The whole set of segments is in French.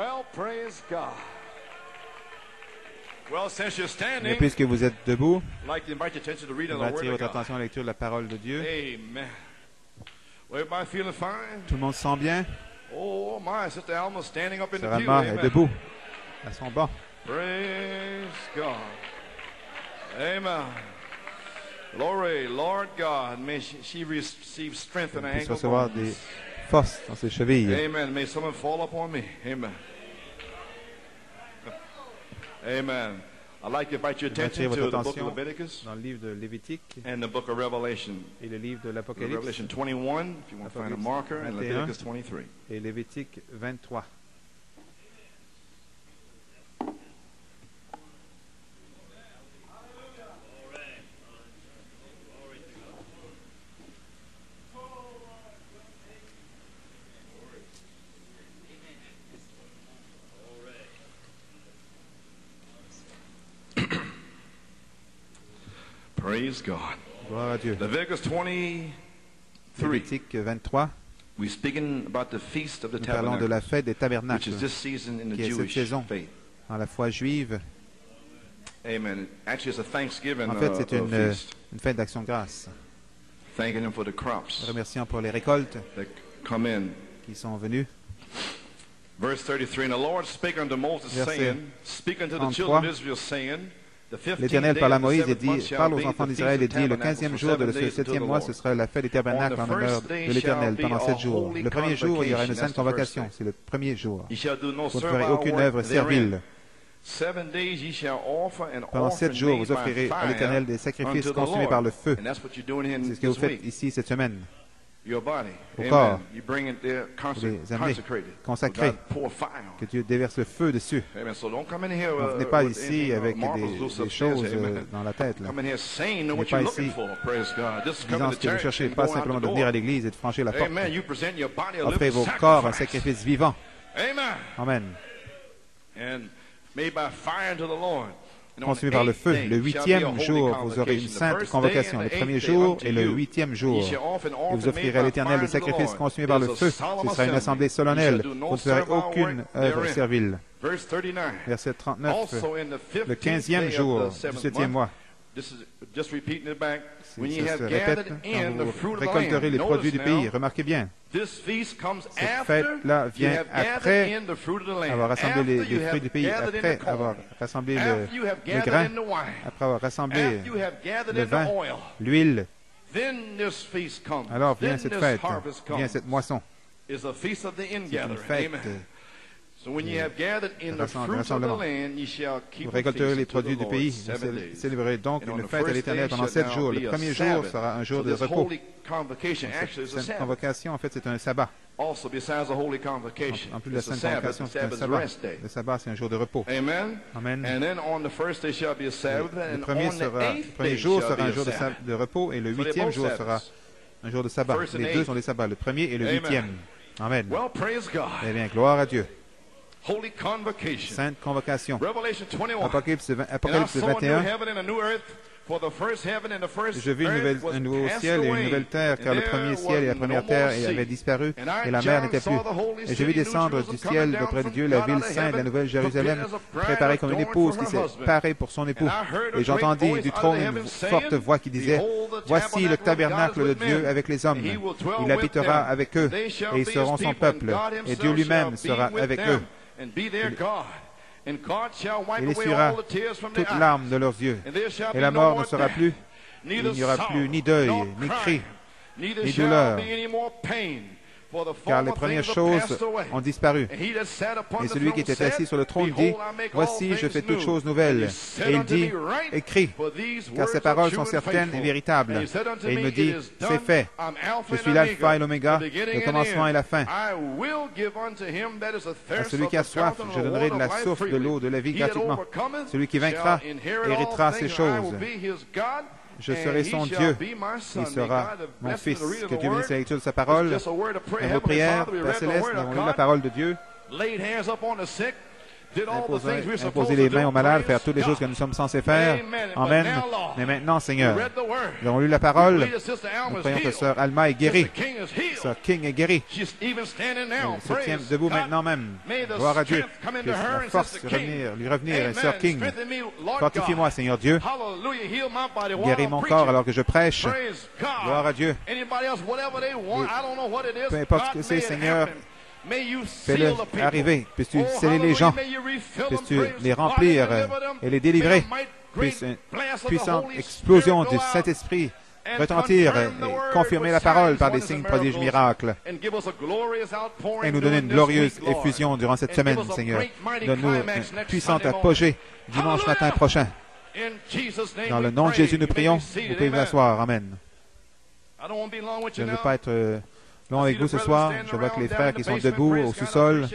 Well, praise God. Well, since you're Et standing, puisque vous êtes debout, I'd like to invite your attention to reading je the vais attirer votre attention à la lecture de la parole de Dieu. Amen. Well, everybody feeling fine? Tout le monde se sent bien? Oh my, Sister Alma's standing up in the pew. Alma est debout à son banc. Praise God. Amen. Glory, Lord God, may she, she receive strength in her ankle recevoir bones. des forces dans ses chevilles. Amen. May someone fall upon me. Amen. Amen. I'd like to invite your attention votre to the book of attention Leviticus dans le livre de Lévitique and the book of Revelation. et le livre de l'Apocalypse Revelation 21, if you want to find a marker, and 21. Leviticus 23. et Lévitique 23. Praise God. Gloire à Dieu. Leviticus 23. Lévitique 23, We're speaking about the feast of the nous parlons de la fête des which tabernacles is this season in the qui est cette Jewish saison. faith. dans la foi juive. Amen. Actually, it's a Thanksgiving En fait, uh, c'est uh, une, euh, une fête d'action de grâce. thanking Him for the crops Remerciant pour les récoltes that come in. qui sont venues. Verse 33, And the Lord spake unto Moses, Verset saying, Speak unto the 33. Children of Israel, saying, The 15th L'Éternel parla à Moïse et dit Parle aux enfants d'Israël et dit Le quinzième jour de ce septième mois, ce sera la fête des tabernacles en honneur de l'Éternel pendant sept jours. Le premier jour, il y aura une sainte convocation. C'est le premier jour. Vous ne ferez aucune œuvre servile. Pendant sept jours, vous offrirez à l'Éternel des sacrifices consumés par le feu. C'est ce que vous faites ici cette semaine. Your body. Au Amen. corps. You bring it there conse- les amener consacrés. Que Dieu déverse le feu dessus. Ne uh, venez pas ici uh, avec des, choses euh, dans la tête. Venez what pas you're looking ici for. Praise God. Just come Disant ce que vous cherchez, pas simplement de venir à l'église et de franchir la porte. Offrez vos corps un sacrifice. sacrifice vivant. Amen. Amen. And made by fire unto the Lord. And on the Consumé par le feu. Le huitième jour, vous aurez une sainte convocation. Le premier jour et le huitième jour. Et vous offrirez à l'Éternel sacrifices Lord. consumés par le feu. Ce sera une assemblée solennelle. Vous ne ferez aucune œuvre servile. Verse 39. Verset 39. Also in the Le 15th quinzième jour du septième mois. This is just repeating it back. Si When you ça have se gathered répète, in quand the vous fruit of the récolterez land. les produits Notice du pays, remarquez bien, This feast comes Cette after fête-là you vient have gathered après in the fruit of the land. avoir rassemblé les, After you les have fruits du pays, gathered in après avoir rassemblé le, le grain, après avoir rassemblé After you have gathered le in the vin, oil. l'huile, Then this feast comes. alors vient then cette fête, vient cette moisson. Is a feast of the C'est une ingathering. fête. Vous récolterez les produits the du pays. Vous days. célébrerez donc une the fête à l'Éternel pendant sept jours. Le premier jour sera un jour de repos. holy convocation actually is a Cette Sabbath. convocation, en fait, c'est un sabbat. Also, besides the holy convocation, En plus de la sainte convocation, The c'est un Sabbath is a sabbat. Le sabbat, c'est un jour de repos. Amen? Amen. And then on the first day shall be a Sabbath, Le and premier, sera, le premier day jour sera un jour de, de repos et le huitième jour sera un jour de sabbat. First and Les deux eighth. sont des sabbats, le premier et le huitième. Amen. Well, praise God. Eh bien, gloire à Dieu. Holy convocation. Sainte convocation. Revelation 21. Apocalypse, vingt- And I Apocalypse saw a new 21. heaven and a new earth, for the first heaven and the first Je vis nouvelle- un nouveau ciel et une nouvelle terre, car le premier ciel et la première terre avaient disparu, et la mer n'était plus. Et je vis descendre du ciel d'auprès de Dieu la ville sainte, la nouvelle Jérusalem, préparée comme une épouse qui s'est parée pour son époux. Et j'entendis du trône une forte voix qui disait, Voici le tabernacle de Dieu avec les hommes. Il habitera avec eux, et ils seront son peuple, et Dieu lui-même sera avec eux. And be their God. And God shall wipe Il away essuiera all the tears from toute their eyes. larme de leurs yeux. Et la mort ne sera plus, il n'y aura plus ni deuil, ni cri, ni douleur. Car les premières choses ont disparu. Et celui qui était assis sur le trône dit, Voici, je fais toutes choses nouvelles. Et il dit, Écris, car ces paroles sont certaines et véritables. Et il me, me It dit, c'est fait. Je suis l'alpha et l'oméga, le commencement et la fin. À celui qui a soif, je donnerai de la source de l'eau de la vie gratuitement. Celui qui vaincra héritera ces choses. Je serai son Dieu. Il sera mon fils. Que Dieu bénisse la lecture de sa parole. Heavenly prières, Father, we Père Céleste, nous avons lu la parole de Dieu. Imposer, imposer les mains aux malades, faire toutes les choses que nous sommes censés faire. Amen. Mais maintenant, Seigneur, nous avons lu la parole. Nous croyons que. Sœur Alma est guérie. Sœur King est guérie. She's even standing now. Elle se tient debout maintenant même. May the Gloire à Dieu. Que into her la and force revenir, lui revenir. Sœur King, fortifie-moi. Seigneur Dieu. Hallelujah. Heal my body while Guéris mon corps alors que je prêche. Gloire à Dieu. Anybody else, whatever they want, I don't know what it is. Peu importe ce que c'est, Seigneur, Fais-le arriver. Puisses-tu Oh, sceller les gens. Puisses-tu les remplir et les délivrer? Puisse une puissante explosion du Saint-Esprit retentir et confirmer la parole par des signes, prodiges, miracles, Et nous donner une glorieuse effusion durant cette semaine, Seigneur. Donne-nous climax un next puissant Sunday apogée dimanche matin prochain. Dans le nom de. Jésus, nous prions. Vous pouvez vous asseoir. Amen. Je ne veux pas être long avec vous ce soir. Je vois que les frères qui sont debout au sous-sol,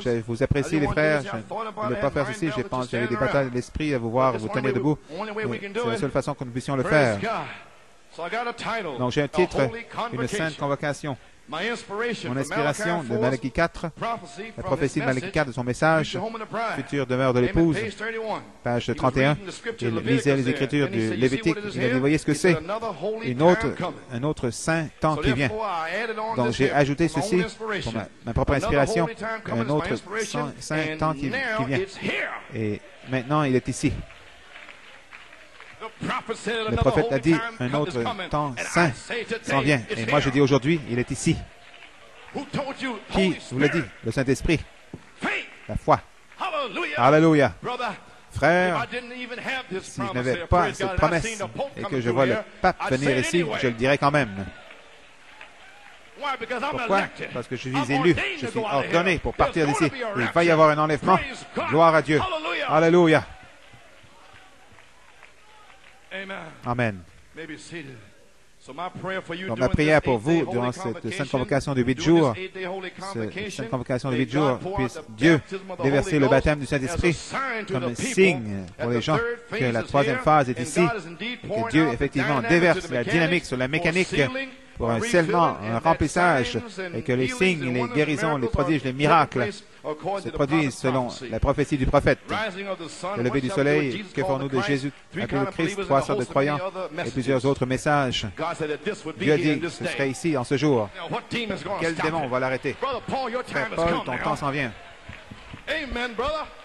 je vous apprécie les frères. Je ne pas faire ceci. J'ai j'avais des batailles de l'esprit à vous voir, vous tenir debout. C'est la seule façon que nous puissions le faire. Donc j'ai un titre, une sainte convocation. Mon inspiration de Malachie 4, la prophétie de Malachie 4 de son message, future demeure de l'épouse, page 31. Il lisait les Écritures du Lévitique. Il a dit, voyez ce que c'est, une autre, un autre saint temps qui vient. Donc j'ai ajouté ceci pour ma, ma propre inspiration, un autre saint, saint temps qui, qui vient. Et maintenant, il est ici. Le prophète a dit, un autre temps saint s'en vient. Et moi, je dis aujourd'hui, il est ici. Qui vous l'a dit? Le Saint-Esprit. La foi. Alléluia. Frère, si je n'avais pas cette promesse et que je vois le pape venir ici, je le dirais quand même. Pourquoi? Parce que je suis élu, je suis ordonné pour partir d'ici. Il va y avoir un enlèvement. Gloire à Dieu. Alléluia. Amen. Donc ma prière pour vous durant cette sainte convocation de huit jours, cette sainte convocation de huit jours, puisse Dieu déverser le baptême du Saint-Esprit comme un signe pour les gens que la troisième phase est ici, et que Dieu effectivement déverse la dynamique sur la mécanique pour un scellement, un remplissage, et que les signes, les guérisons, les prodiges, les miracles se produisent selon la prophétie du prophète. Le lever du soleil, que font-nous de Jésus, appelé le Christ, trois sortes de croyants, et plusieurs autres messages. Dieu a dit ce serait ici, en ce jour. Quel démon va l'arrêter? Frère Paul, ton temps s'en vient.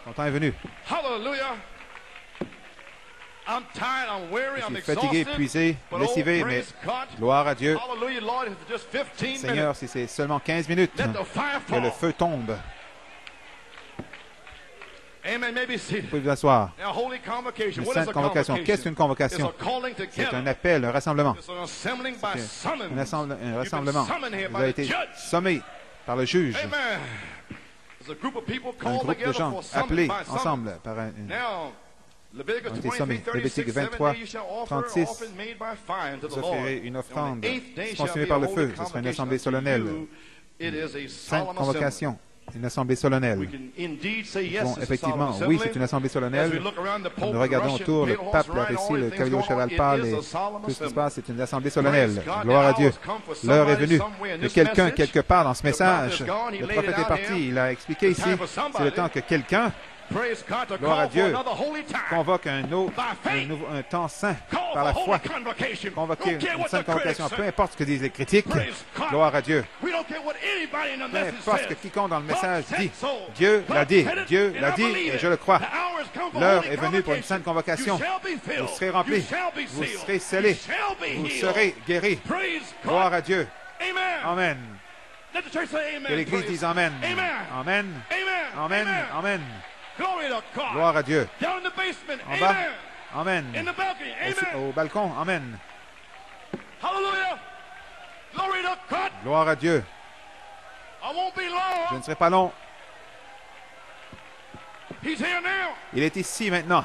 Ton temps est venu. Je suis fatigué, épuisé, lessivé, mais gloire à Dieu. Seigneur, si c'est seulement 15 minutes, que le feu tombe. Vous pouvez vous asseoir. Une sainte convocation? Qu'est-ce qu'une convocation? C'est un appel, un rassemblement. Un, assemble, un rassemblement. Vous avez été sommé par le juge. Un groupe de gens appelés ensemble par un, ont été sommés. Lévitique 23, 36. Vous offrirez une offrande consumée par le feu. Ce sera une assemblée solennelle. Sainte convocation. Une assemblée solennelle. Bon, effectivement, oui, c'est une assemblée solennelle. Nous regardons autour, le pape l'a ici, le cavalier au cheval pâle, et tout ce qui se passe, c'est une assemblée solennelle. Gloire à Dieu. L'heure est venue de quelqu'un quelque part dans ce message. Le prophète est parti, il a expliqué ici, c'est le temps que quelqu'un Gloire à Dieu. Convoque un, autre, un, nouveau, un temps saint par la foi. Convoquer une sainte convocation. Peu importe ce que disent les critiques. Gloire à Dieu. Peu importe ce que quiconque dans le message dit. Dieu l'a dit. Dieu l'a dit et je le crois. L'heure est venue pour une sainte convocation. Vous serez remplis. Vous serez scellés. Vous serez guéris. Gloire à Dieu. Amen. Que l'Église dise Amen. Amen. Amen. Amen. Gloire à Dieu. En bas. Amen. Au, au balcon. Amen. Gloire à Dieu. Je ne serai pas long. Il est ici maintenant.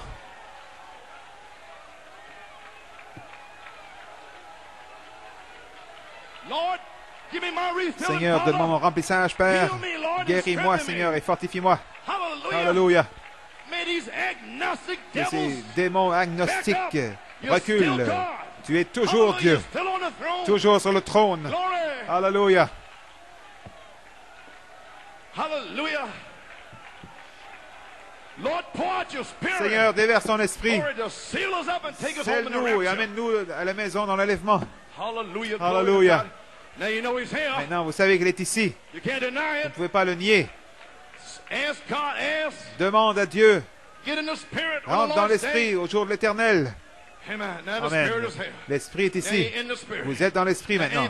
Seigneur, donne-moi mon remplissage, Père. Guéris-moi, Seigneur, et fortifie-moi. Alléluia. Que ces démons agnostiques reculent. Tu es toujours Dieu. Toujours sur le trône. Alléluia. Seigneur, déverse ton esprit. Scelle-nous et amène-nous à la maison dans l'enlèvement. Alléluia. Maintenant, vous savez qu'il est ici. Vous ne pouvez pas le nier. Demande à Dieu. Rentre dans l'esprit au jour de l'éternel. Amen. L'esprit est ici. Vous êtes dans l'esprit maintenant.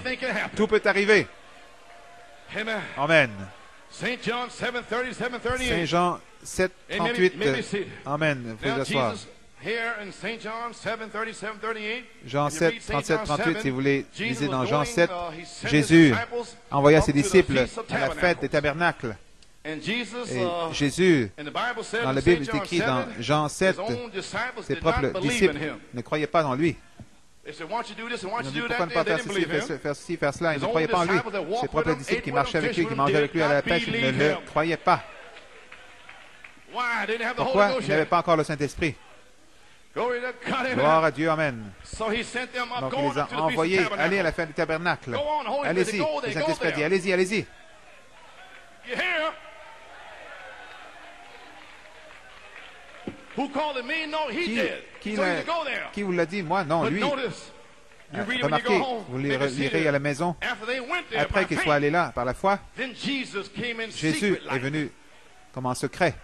Tout peut arriver. Amen. Saint Jean 7, 38. Amen. Vous pouvez asseoir. Jean 7, 37, 38, si vous voulez lisez dans Jean 7, uh, Jésus envoya ses disciples à la fête des tabernacles. Et uh, Jésus, dans la Bible, est écrit dans Jean 7, ses propres disciples ne croyaient pas en lui. Ils ont dit pourquoi ne pas faire ceci, faire, faire ceci, faire cela? Ils ne croyaient pas en lui. Ses propres disciples qui marchaient avec lui, qui mangeaient avec lui à la pêche, ils ne le croyaient pas. Pourquoi il n'avait pas encore le Saint-Esprit? Gloire à Dieu, Amen. Donc il les a envoyés, allez à la fin du tabernacle. Allez-y, le Saint-Esprit a dit, allez-y, allez-y. Qui, qui, vous l'a dit? Moi, non, lui. Euh, remarquez, vous lirez à la maison. Après qu'il soit allé là par la foi, Jésus est venu comme en secret.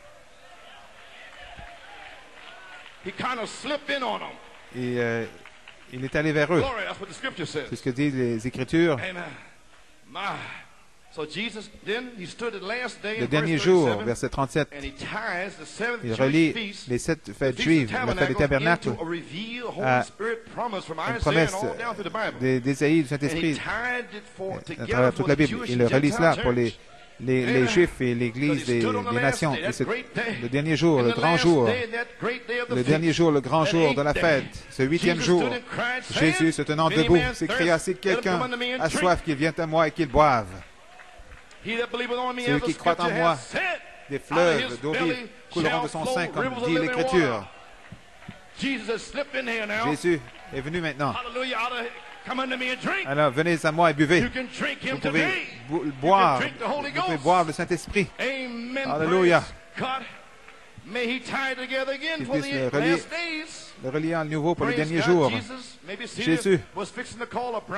Et euh, il est allé vers eux. C'est ce que disent les Écritures. Le dernier jour, verset 37, il relie les sept fêtes juives, la fête des tabernacles, à une promesse d'Ésaïe du Saint-Esprit. à travers toute la Bible. Il relie cela pour les les, Juifs et l'Église des, nations. Et le dernier jour, le grand jour, le dernier jour, le grand jour de la fête, ce huitième jour, Jésus se tenant debout s'écria, si quelqu'un a soif, qu'il vienne à moi et qu'il boive. Celui qui croit en moi, des fleuves d'eau vive couleront de son sein, comme dit l'Écriture. Jésus est venu maintenant. Alors venez à moi et buvez. Vous pouvez boire, vous pouvez boire le Saint-Esprit. Alléluia. Qu'il puisse le relier, le relier à nouveau pour les derniers jours. Jésus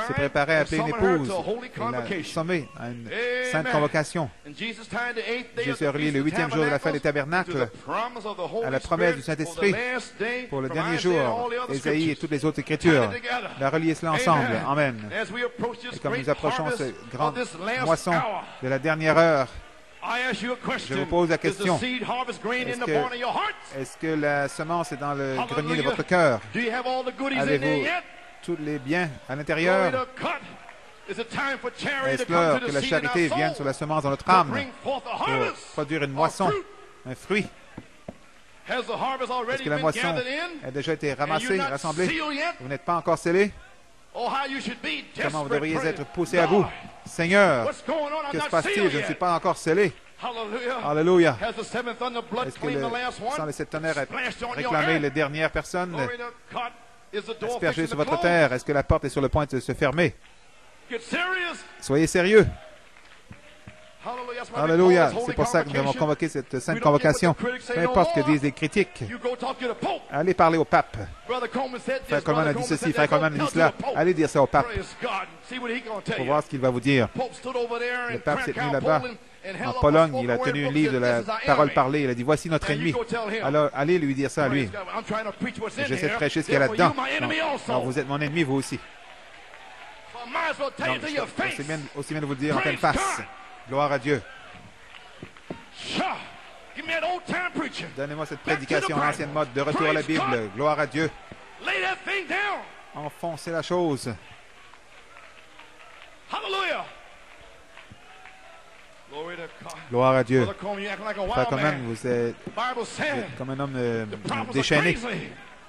s'est préparé à appeler une épouse. Il a sommé à une sainte convocation. Jésus a relié le huitième jour de la fête des tabernacles à la promesse du Saint-Esprit pour le dernier jour. Ésaïe et toutes les autres écritures. Il a relié cela ensemble. Amen. Et comme nous approchons ce grand moisson de la dernière heure, je vous pose la question. Est-ce que, la semence est dans le grenier de votre cœur? Avez-vous tous les biens à l'intérieur? Est-ce que la charité vienne sur la semence dans notre âme pour produire une moisson, un fruit? Est-ce que la moisson a déjà été ramassée, rassemblée? Vous n'êtes pas encore scellé? Oh, Comment vous devriez être poussé à bout? Seigneur, que se passe-t-il? Je ne suis pas encore scellé. Alléluia. Est-ce que le sang de cette tonnerre a réclamé les dernières personnes? Aspergées sur votre terre? Est-ce que la porte est sur le point de se fermer? Soyez sérieux. Alléluia. C'est pour ça que nous avons convoqué cette sainte convocation. Peu importe ce que disent les critiques. Allez parler au pape. Frère Coleman a dit ceci, Frère Coleman a dit cela. Allez dire ça au pape. Pour voir ce qu'il va vous dire. Le pape s'est tenu là-bas. En Pologne, il a tenu un livre de la parole parlée. Il a dit, voici notre ennemi. Alors, allez lui dire ça à lui. J'essaie de prêcher ce qu'il y a là-dedans. Alors, vous êtes mon ennemi, vous aussi. C'est aussi bien de vous le dire en pleine face. Gloire à Dieu. Donnez-moi cette prédication en ancienne mode, de retour à la Bible. Gloire à Dieu. Enfoncez la chose. Gloire à Dieu. Frère Coleman, vous êtes, comme un homme euh, déchaîné.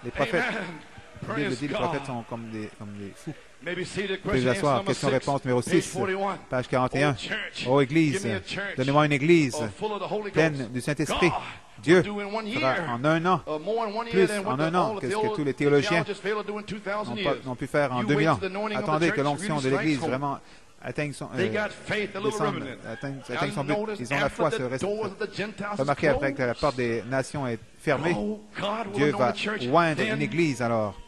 Les prophètes, la Bible dit les prophètes sont comme des, comme des fous. Vous pouvez vous asseoir. Question-réponse numéro 6, page 41. Oh Église, donnez-moi une Église pleine du Saint-Esprit. Dieu fera en un an, plus en un an que ce que tous les théologiens n'ont pu faire en 2000 ans. Attendez que l'onction de l'Église vraiment atteignent son, euh, descendent, atteignent, atteignent son but. Ils ont la foi. Se reste, remarquez après que la porte des nations est fermée, Oh, Dieu va oindre une église alors.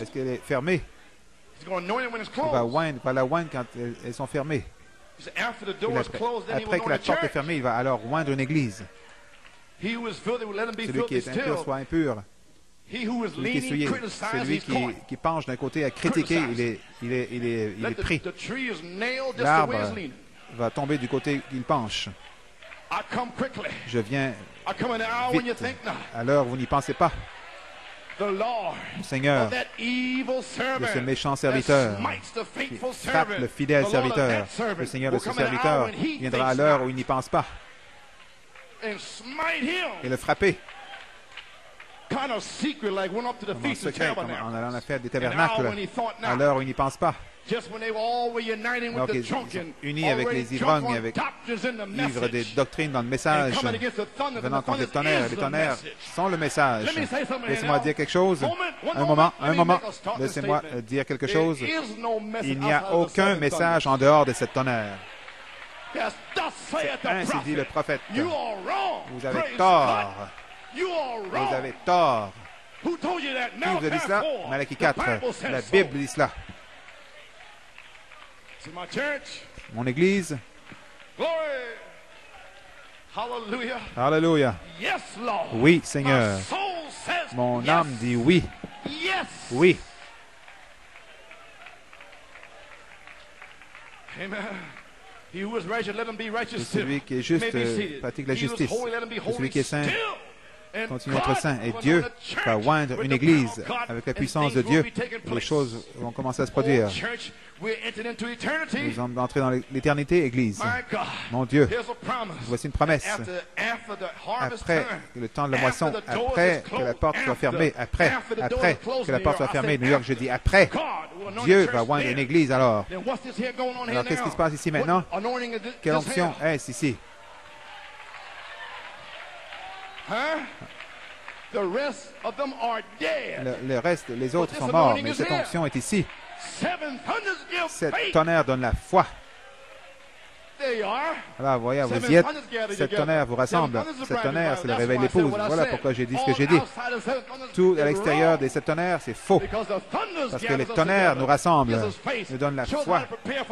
Est-ce qu'elle est fermée? Il va, va la oindre quand elles, elles sont fermées. Après, que la porte est fermée, il va alors oindre une église. Celui qui est impur soit impur. Celui qui est souillé, celui qui, penche d'un côté à critiquer, il est, il est, il est, il pris. L'arbre va tomber du côté qu'il penche. Je viens vite think not. à l'heure où vous n'y pensez pas. The Lord Seigneur, de ce méchant serviteur qui frappe servant. le fidèle The Lord of serviteur, le Seigneur de will ce serviteur viendra à l'heure où il n'y pense pas and smite him. et le frapper Kind of secret, like went up to the comme en Feast of secret, comme en allant à la fête des tabernacles, à l'heure où il n'y pense pas. Just when they were all were uniting with Alors the qu'ils sont unis avec les ivrognes, avec Vivre des message. doctrines dans le message, venant contre les tonnerres. is Les tonnerres message. sont le message. Let me say something Laissez-moi dire quelque chose. Un moment, un me moment. Laissez-moi euh, dire quelque There chose. is no message Il n'y a aucun message en dehors de cette tonnerre. Ainsi dit le prophète. Vous avez tort. Vous avez tort. Who told you that? Qui vous a dit Malachi cela? 4. Malachie The 4. Bible says La. Bible dit cela. To my church. Mon Église, Glory. Hallelujah. Alléluia. Yes, Lord. Oui, Seigneur. Mon âme dit oui. Yes. Oui. Amen. He who is righteous, let him be righteous Et still. celui qui est juste, euh, pratique la justice. holy, let him be Et holy celui qui est saint, continue d'être saint. Et Dieu va oindre une église avec la puissance de Dieu. les choses vont commencer à se produire. Church, we're entering into eternity. Nous sommes entrés dans l'éternité, Église. Mon Dieu, voici une promesse. Après le temps de la moisson, après que la porte soit fermée, après, après que la porte soit fermée, New York, je dis après. Dieu the va oindre une église alors. Alors, qu'est-ce qui se passe ici maintenant? Quelle onction est-ce ici? Le, le reste, les autres sont morts, mais is cette onction est ici. Seven thunders give Cette faith. tonnerre donne la foi. Voilà, voyez, vous y êtes. thunders gather Cette together. tonnerre vous rassemble. Seven thunders is a Cette bride tonnerre, revival. c'est le réveil d'épouse. Voilà pourquoi j'ai dit ce que j'ai dit. Tout à l'extérieur wrong. de cette tonnerre, c'est faux. Parce que les tonnerres nous rassemblent, nous donnent la foi,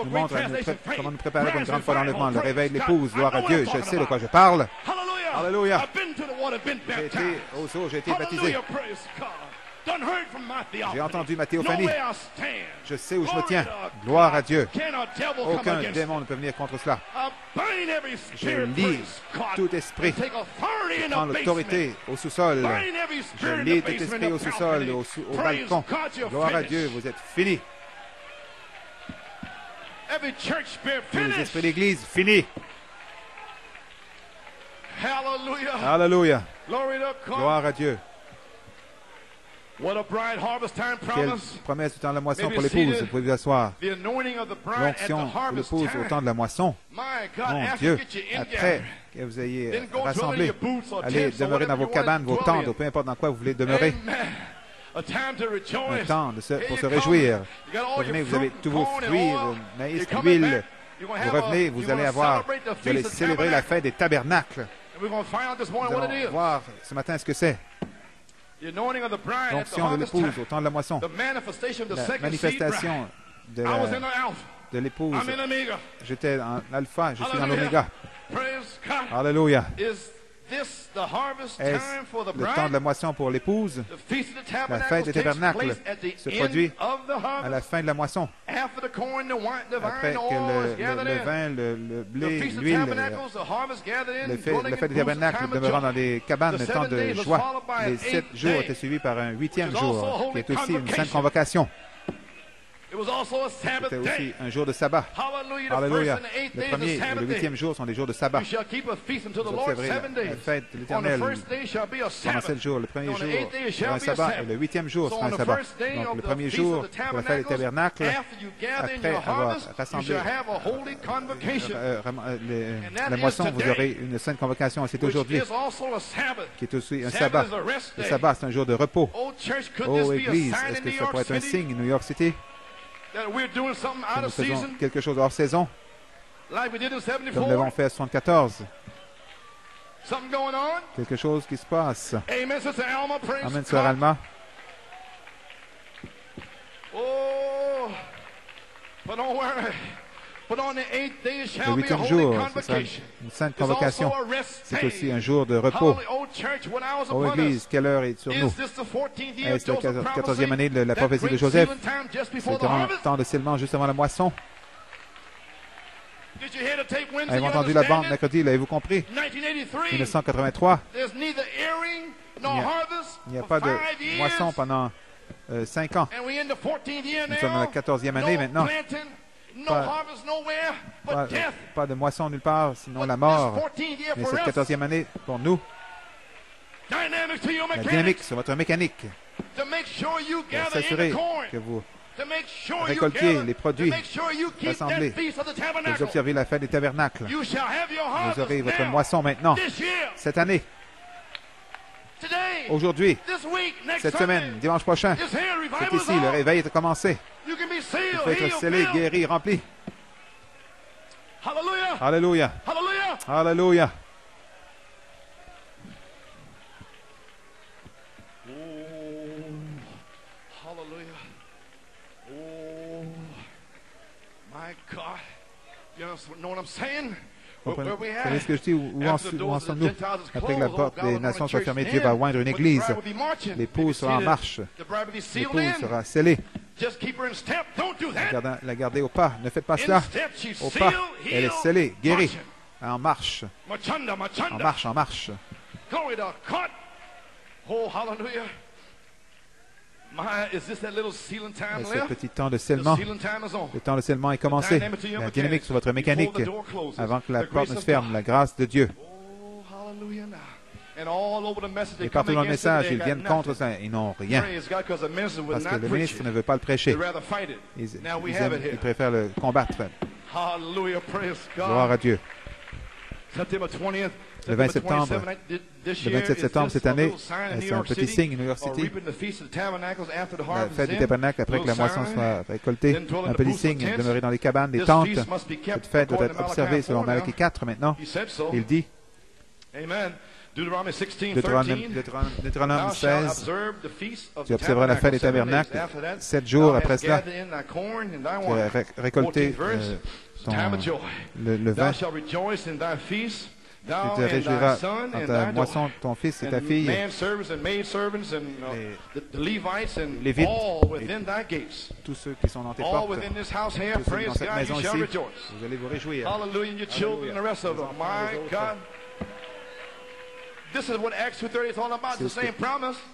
nous montrent nous comment nous préparer pour une grande Grand fois d'enlèvement. Le réveil de l'épouse, gloire à Dieu, je sais de quoi je parle. Hallelujah. Alléluia. J'ai été eaux, j'ai été baptisé. J'ai entendu ma théophanie. Je sais où je me tiens. Gloire à Dieu. Aucun démon ne peut venir contre cela. Je lis tout esprit. Prends the l'autorité au sous-sol. Je lis tout esprit au sous-sol, au, sous- au Praise balcon. Gloire à. Dieu, vous êtes finis. Tous les esprits d'église, finis. Hallelujah. Alléluia. Gloire à Dieu. What a bride harvest time Quelle promise. promesse du temps de la moisson pour l'épouse. Vous pouvez vous asseoir. L'onction pour l'épouse au temps de la moisson. Mon Dieu, après que vous ayez in rassemblé, allez demeurer dans vos cabanes, vos tentes, ou peu importe dans quoi vous voulez demeurer. Un temps de se- Here pour se réjouir. All Vous avez tous vos fruits, vos maïs, l'huile. Vous revenez, vous allez avoir, vous allez célébrer la fête des tabernacles. Nous allons voir ce matin ce que c'est. L'onction de l'épouse au temps de la moisson. The manifestation of the La manifestation de l'épouse. I'm in Omega. J'étais en alpha, je suis dans l'oméga. Alléluia. Is this the harvest Est-ce time for the le temps de la bride? moisson pour l'épouse? The feast of the La fête des tabernacles se produit of the à la harvest. fin de la moisson. Après que le, le- le in. vin, le, le The blé, feast of l'huile, la fête des tabernacles demeurant dans des cabanes, The le temps seven de joie. followed by Les sept eighth jours day, étaient suivis par un huitième jour, qui est aussi une sainte convocation. convocation. It was also a Sabbath C'était aussi un jour de sabbat. Alléluia. Le premier et le huitième jour sont des jours de sabbat. Vous observerez la, fête de l'Éternel pendant sept jours. Le premier jour sera un sabbat et le huitième jour sera un sabbat. Donc le premier jour pour la fête des tabernacles, après avoir rassemblé euh, euh, euh, les- la is moisson, vous aurez une sainte convocation. C'est aujourd'hui qui est aussi un sabbat. Le sabbat, c'est un jour de repos. Oh, Oh, Église, est-ce que ça pourrait être un signe, New York City, que nous faisons quelque chose hors saison, comme nous l'avons fait à 74. Quelque chose qui se passe. Amen, Sœur Alma. Oh, le huitième jour, c'est une sainte convocation. C'est aussi un jour de repos. Oh Église, quelle heure est sur nous? Est-ce la quatorzième année de la prophétie de Joseph? C'est le temps de scellement juste avant la moisson. Avez-vous entendu la bande mercredi? L'avez-vous compris? 1983. Il n'y a, pas de moisson pendant euh, cinq ans. Nous sommes dans la quatorzième année maintenant. Pas, de moisson nulle part, sinon la mort. Mais cette quatorzième année, pour nous, la dynamique sur votre mécanique, pour s'assurer que vous récoltiez les produits rassemblés, que vous observez la fête des tabernacles. Vous aurez votre moisson maintenant, cette année. Aujourd'hui, cette semaine, dimanche prochain, c'est ici, le réveil est commencé. Vous pouvez être scellé, guéri, rempli. Alléluia. Alléluia. Oh, hallelujah. Oh, my God. You know what I'm saying? Vous savez ce que je dis? Où, en, sommes-nous? Après que la porte des nations soit fermée, Dieu va oindre une église. L'époux sera en marche. L'époux sera scellé. La garder au pas. Ne faites pas cela. Au pas. Elle est scellée, guérie. En marche. En marche, en marche. Oh, hallelujah. Ce petit temps de scellement? Le temps de scellement est commencé. La dynamique sur votre mécanique avant que la porte ne se ferme. La grâce de Dieu. Et partout dans le message, ils viennent contre ça. Ils n'ont rien. Parce que le ministre ne veut pas le prêcher. Ils, ils préfèrent le combattre. Gloire à Dieu le 20 septembre, le 27 septembre cette année, c'est un petit signe, New York City. La fête du tabernacle après que la moisson soit récoltée, un petit signe, demeurer dans les cabanes, des tentes. Cette fête doit être observée selon Malachi 4 maintenant. Il dit, Deutéronome 16, tu observeras la fête des tabernacles sept jours après cela. Tu as récolté euh, ton, le, le vin. tu te réjouiras dans ta moisson, ton fils et ta fille, les, Lévites, et tous ceux qui sont dans tes portes, tous ceux dans cette maison ici, vous allez vous réjouir. Alléluia.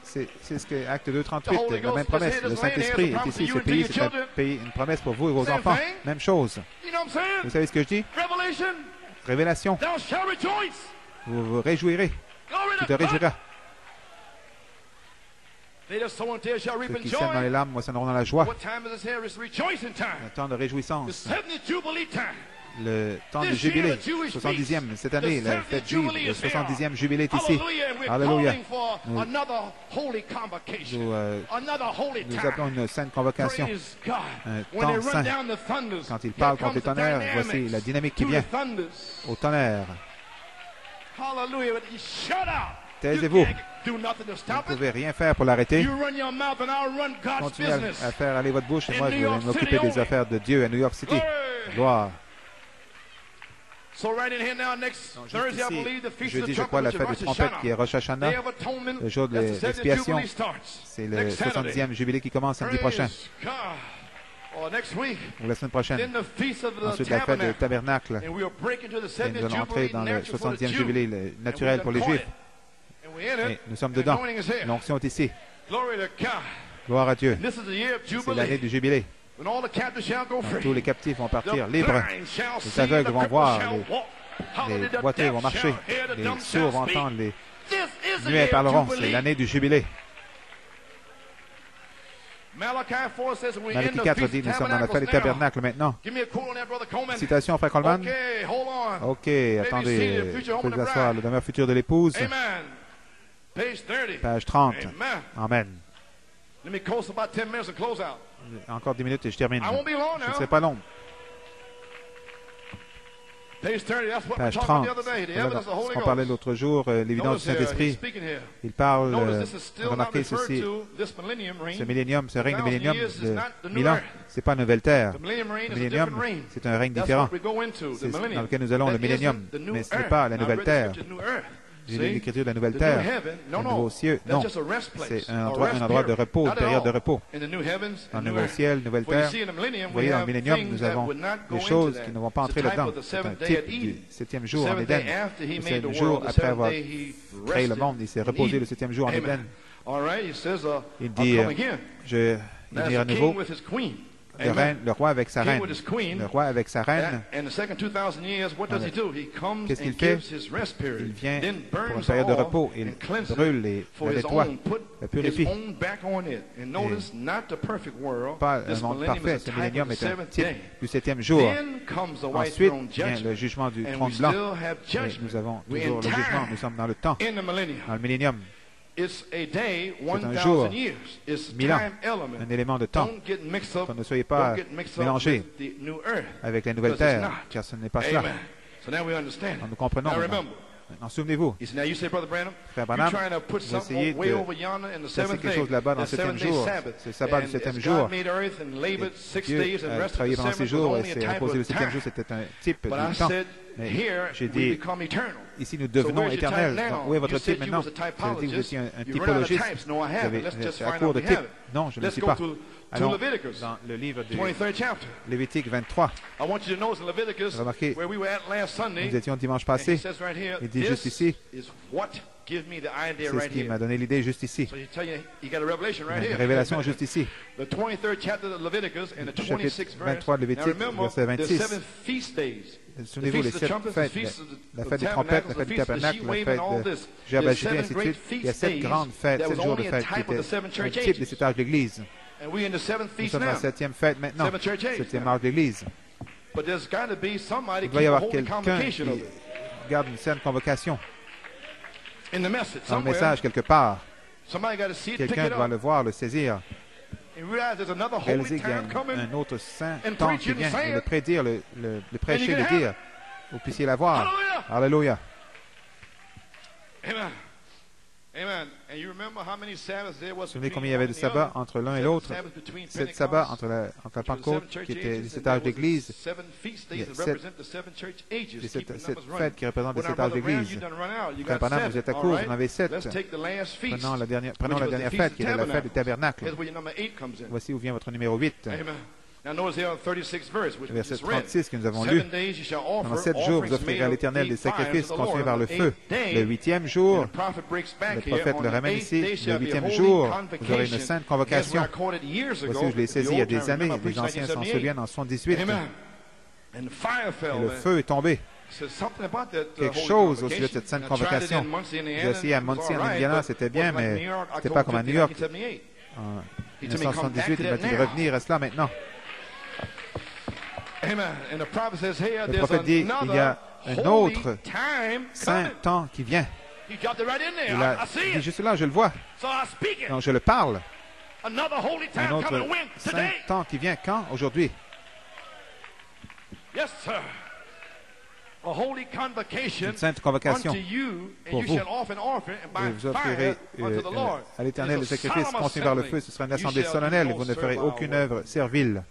C'est ce que Acte 2.38, la même promesse. Le Saint-Esprit est ici. Ce pays, c'est une promesse pour vous et vos enfants. Même chose. Vous savez ce que je dis? Révélation. Vous vous réjouirez. Tu te réjouiras. Ceux qui sèment dans les larmes moissonneront dans la joie. Un temps de réjouissance. Le temps du jubilé, 70e, cette année, la fête juive, le 70e jubilé est ici. Alléluia. Nous, nous, euh, nous appelons une sainte convocation, un temps saint. Quand il parle contre les tonnerres, voici la dynamique qui vient au tonnerre. Taisez-vous. Vous ne pouvez rien faire pour l'arrêter. Continuez à, faire aller votre bouche et moi, je vais m'occuper des affaires de Dieu à New York City. Gloire. Jeudi, je crois, la fête de trompette qui est Rosh Hashanah, le jour de l'expiation. C'est le 70e jubilé qui commence samedi prochain. Ou la semaine prochaine. Ensuite, la fête du tabernacle. Et nous allons entrer dans le 70e jubilé naturel pour les Juifs. Et nous sommes dedans. L'onction est ici. Gloire à Dieu. C'est l'année du jubilé. Tous les captifs vont partir libres. Les aveugles vont voir. Les, les boiteux vont marcher. Les sourds vont entendre. Les muets parleront. C'est l'année du jubilé. Malachi 4 dit, nous sommes dans la fête des tabernacles maintenant. Citation, frère Coleman. OK, attendez. Vous pouvez vous asseoir. Le demeure futur de l'épouse. Page 30. Amen. Encore 10 minutes et je termine. Je ne serai pas long. Page 30, on parlait l'autre jour, euh, l'évidence du Saint-Esprit. Il parle, euh, remarquez ceci, ce millénium, ce règne de millénium de Milan, ce n'est pas une nouvelle terre. Le millénium, c'est un règne différent. C'est dans lequel nous allons, le millénium, mais ce n'est pas la nouvelle terre l'écriture de la nouvelle terre, le nouveau ciel. Non, c'est un endroit, un endroit de repos, une période de repos. Dans le nouveau ciel, nouvelle terre, vous voyez, dans le millénium, nous avons des choses qui ne vont pas entrer là-dedans. C'est un type du septième jour en Éden. Le jour après avoir créé le monde. Il s'est reposé le septième jour en Éden. Il dit, je viendrai à nouveau le, roi avec sa reine. Le roi avec sa reine. Qu'est-ce qu'il fait? Il vient pour une période de repos. Il brûle les, le nettoie, le purifie. pas un monde parfait. Ce millénium est un type du septième jour. Ensuite vient le jugement du trône blanc. nous avons toujours le jugement. Nous sommes dans le temps, dans le millénium. C'est un jour, mille ans, un élément de temps. Que ne soyez pas mélangés avec la nouvelle terre, car ce n'est pas cela. Nous comprenons. Maintenant, souvenez-vous, Frère Branham, vous essayez de placer quelque chose là-bas dans le septième jour. C'est le sabbat du septième jour. Dieu a travaillé pendant six jours et s'est reposé le septième jour. C'était un type du temps. Mais j'ai dit, ici nous devenons éternels. Donc, où est votre type maintenant? Vous avez dit que vous étiez un, un typologiste. Vous avez à court de type. Non, je ne le suis pas. Allons dans le livre de Lévitique 23. Remarquez, nous étions dimanche passé. Il dit juste ici, c'est ce qui m'a donné l'idée juste ici. Une révélation juste ici. Chapitre 23 de Lévitique, verset 26. Souvenez-vous, les sept fêtes, la fête des trompettes, la fête du tabernacle, la fête de Jérbajité, ainsi de suite. Il y a sept grandes fêtes, sept jours de fêtes qui étaient un type des sept âges de l'Église. Nous sommes dans la septième fête maintenant, septième âge de l'Église. Il doit y avoir quelqu'un qui garde une certaine convocation dans le message quelque part. Quelqu'un doit le voir, le saisir. Réaliser qu'il y a un autre saint temps qui vient et le prédire, le, le, le prêcher, le dire. Vous puissiez la voir. Alléluia. Amen. Vous souvenez combien il y avait de sabbats entre l'un et l'autre? Sept sabbats entre la, entre la Pentecôte, qui était les sept âges d'Église. A sept, sept, fêtes qui représentent les sept âges d'Église. Panam, vous êtes à court, vous en avez sept. Prenons la dernière, prenons la dernière fête, qui est la fête du tabernacle. Voici où vient votre numéro 8. Verset 36 que nous avons lu. Pendant sept jours, vous offrirez à l'Éternel des sacrifices consumés par le feu. Le huitième jour, le prophète le ramène ici. Le huitième jour, vous aurez une sainte convocation. Voici où je l'ai saisi il y a des années. Les anciens s'en souviennent en 78. Et le feu est tombé. Quelque chose au sujet de cette sainte convocation. J'ai essayé à Muncie, en Indiana, c'était bien, mais c'était pas comme à New York. En 1978, il va-t-il revenir à cela maintenant? Le prophète dit il y a un autre saint temps qui vient. Il a dit juste là, je le vois. Donc je le parle. Un autre saint temps qui vient quand? Aujourd'hui. Une sainte convocation pour vous. Et vous offrirez euh, à l'Éternel le sacrifice consumé par le feu. Ce sera une assemblée solennelle vous ne ferez aucune œuvre servile.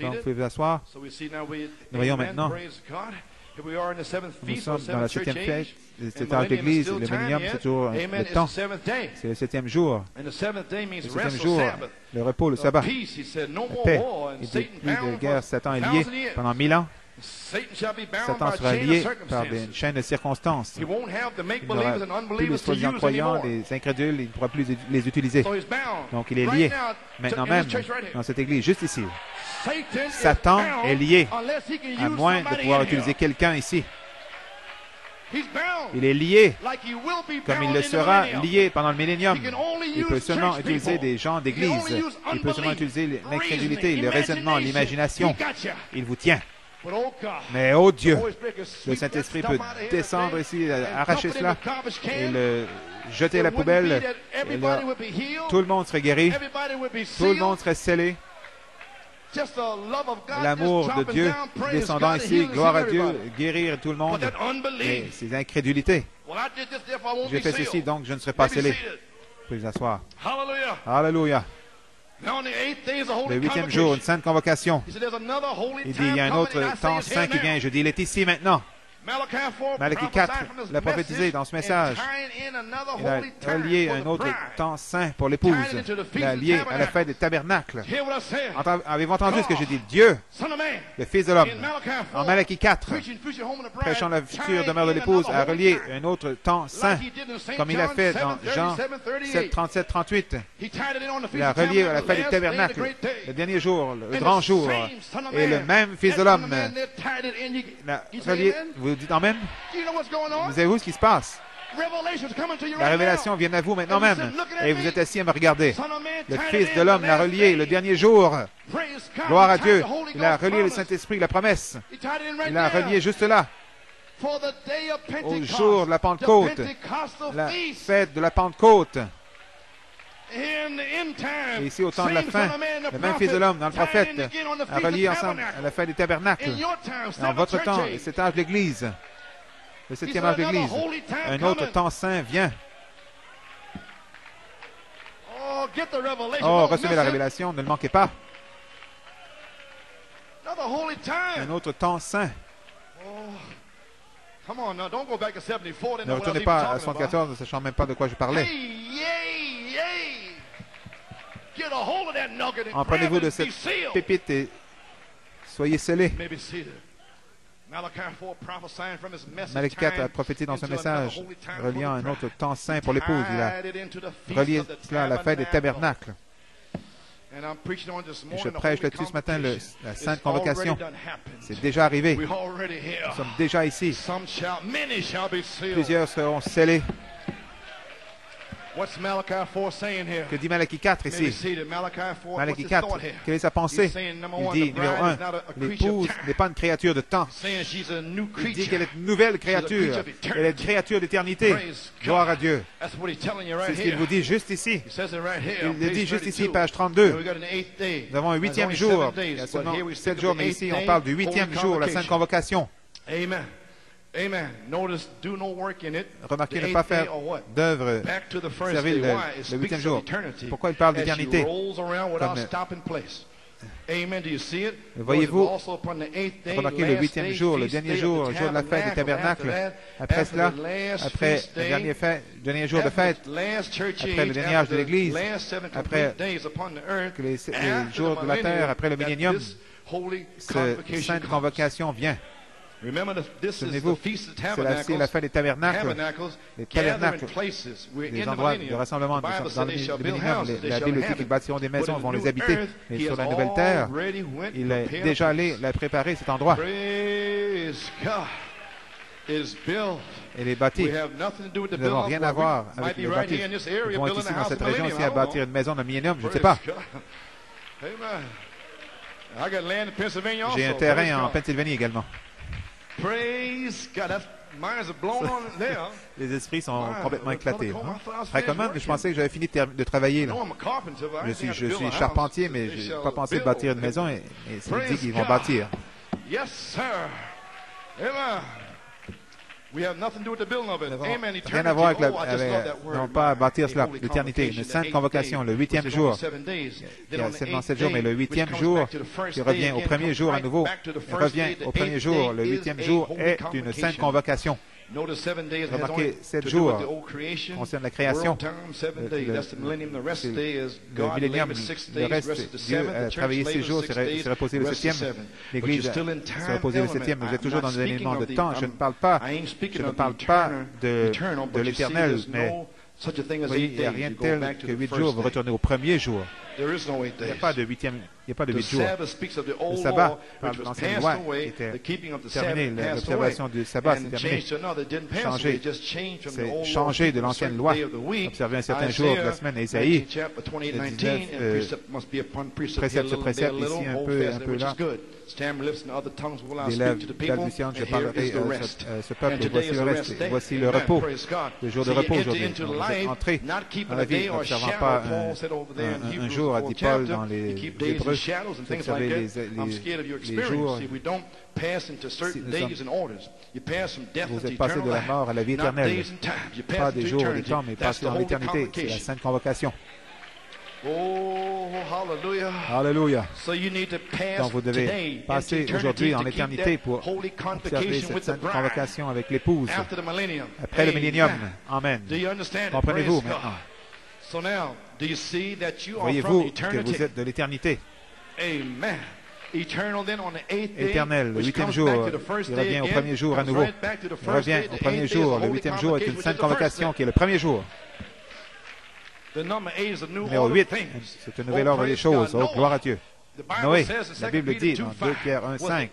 Donc, vous pouvez vous asseoir. Nous voyons maintenant, nous sommes dans la septième fête, âge d'église, le millénium, c'est toujours le temps. C'est le septième jour. Le septième jour, le repos, le sabbat, la paix. Il dit plus de guerre, Satan est lié pendant mille ans. Satan sera lié par une chaîne de circonstances. Il n'aura plus les soi croyants, les incrédules, il ne pourra plus les utiliser. Donc il est lié. Maintenant même, dans cette église, juste ici, Satan est lié, à moins de pouvoir utiliser quelqu'un ici. Il est lié, comme il le sera lié pendant le millénium. Il peut seulement utiliser des gens d'église. Il peut seulement utiliser l'incrédulité, le raisonnement, l'imagination. Il vous tient. Mais oh Dieu, le Saint-Esprit peut descendre ici, arracher cela et le jeté à la poubelle. tout le monde serait guéri. Tout le monde serait scellé. L'amour de Dieu descendant ici, gloire à Dieu, guérir tout le monde. Et ces incrédulités. J'ai fait ceci, donc je ne serai pas scellé. Vous pouvez asseoir. Alléluia. Le huitième jour, une sainte convocation. Il dit, il y a un autre temps saint qui vient. Je dis, il est ici maintenant. Malachi 4 l'a prophétisé dans ce message. Il a relié un autre temps saint pour l'épouse. Il a lié à la fête des tabernacles. Avez-vous entendu ce que j'ai dit? Dieu, le Fils de l'homme, en Malachi 4, prêchant la future demeure de l'épouse, a relié un autre temps saint, comme il a fait dans Jean 7, 37, 38. Il a relié à la fête des tabernacles, le dernier jour, le grand jour, et le même Fils de l'homme. relié, vous dites Amen? Vous savez où ce qui se passe? La révélation vient à vous maintenant même. Et vous êtes assis à me regarder. Le Fils de l'homme l'a relié le dernier jour. Gloire à Dieu. Il a relié le Saint-Esprit, la promesse. Il a relié juste là. Au jour de la Pentecôte. La fête de la Pentecôte. Et ici, au temps de la fin, le même Fils de l'homme, dans le prophète, a relié ensemble à la fin des tabernacles. Dans votre temps, et cet âge de l'Église, le septième âge de l'Église, un autre temps saint vient. Oh, recevez la révélation, ne le manquez pas. Un autre temps saint. Ne retournez pas à 74, ne sachant même pas de quoi je parlais. En prenez-vous de cette pépite et soyez scellés. Malachi 4 a prophétisé dans ce message, reliant un autre temps saint pour l'épouse. Il a relié cela à la fête des tabernacles. Et je prêche là-dessus ce matin, la sainte convocation. C'est déjà arrivé. Nous sommes déjà ici. Plusieurs seront scellés. Que dit Malachi 4 ici? Malachi 4, quelle est sa pensée? Il dit, numéro 1, l'épouse n'est pas une créature de temps. Il dit qu'elle est une nouvelle créature. Elle est une créature d'éternité. Gloire à Dieu. C'est ce qu'il vous dit juste ici. Il le dit juste ici, page 32. Nous avons un huitième jour. Il y a seulement sept jours, mais ici, on parle du huitième jour, la sainte convocation. Amen. Remarquez ne pas faire d'œuvre, servir le, le huitième jour. Pourquoi il parle d'éternité Voyez-vous, remarquez le huitième jour, le dernier jour, le jour de la fête du tabernacle. Après cela, après le dernier, fête, dernier jour de fête, après le dernier âge de l'Église, après les, les jours de la terre, après le millénium, cette sainte convocation vient. Souvenez-vous, c'est la, fin des tabernacles. Les tabernacles, les endroits de rassemblement dans le millénaire, la Bible dit qu'ils bâtiront des maisons, vont les habiter. Mais sur la nouvelle terre, il est déjà allé la préparer, cet endroit. Elle est bâtie. Nous n'avons rien à voir avec le bâti. Nous vont être ici dans cette région ici à bâtir une maison d'un millénium, je ne sais pas. J'ai un terrain en Pennsylvanie également. Les esprits sont complètement éclatés. Hein? comment? je pensais que j'avais fini de, travailler. Là. Je suis, je suis charpentier, mais je n'ai pas pensé de bâtir une maison et, et c'est dit qu'ils vont bâtir. Yes, sir. Amen. Rien à voir avec, la, non pas bâtir cela, l'éternité, une sainte convocation, le huitième jour. Il y a seulement sept jours, mais le huitième jour qui revient au premier jour à nouveau, revient au premier jour. Le huitième jour est une sainte convocation. Remarquez, sept jours concerne la création. Le, millénium, le reste, Dieu a travaillé six jours, s'est reposé le septième. L'Église s'est reposée le septième. Vous êtes toujours dans un élément de temps. Je ne parle pas, je ne parle pas de, de l'éternel, mais voyez, il n'y a rien de tel que huit jours, vous retournez au premier jour. Il n'y a pas de huitième n'y a pas de huit jours. Le sabbat parle de l'ancienne loi était terminée. L'observation du sabbat, c'est terminé. Changer. C'est changer de l'ancienne loi. Observer un certain jour de la semaine. Isaïe, le 19, euh, précepte ce précepte ici un peu, un peu là. Des lèvres balbutiantes, je parlerai euh, ce, euh, ce peuple. Voici le reste. Voici le repos. Le jour de repos aujourd'hui. Vous êtes entrés dans la vie, n'observant pas un, un, un, jour, a dit Paul dans les Hébreux. Vous savez, les, les, les jours. Vous êtes passé de la mort à la vie éternelle, pas des jours, des temps, mais passé dans l'éternité. C'est la sainte convocation. Oh, hallelujah. Alléluia. So you need to pass Donc vous devez passer aujourd'hui en éternité pour observer cette sainte convocation avec l'épouse après le millénium. Amen. Comprenez-vous maintenant? Voyez-vous que vous êtes de l'éternité? Amen. Éternel, le huitième jour, il revient au premier jour à nouveau. Il revient au premier jour. Le huitième jour est une sainte convocation qui est le premier jour. Numéro 8, c'est un nouvel ordre des choses. Oh, gloire à Dieu. Noé, la Bible dit dans 2 Pierre 1, 5,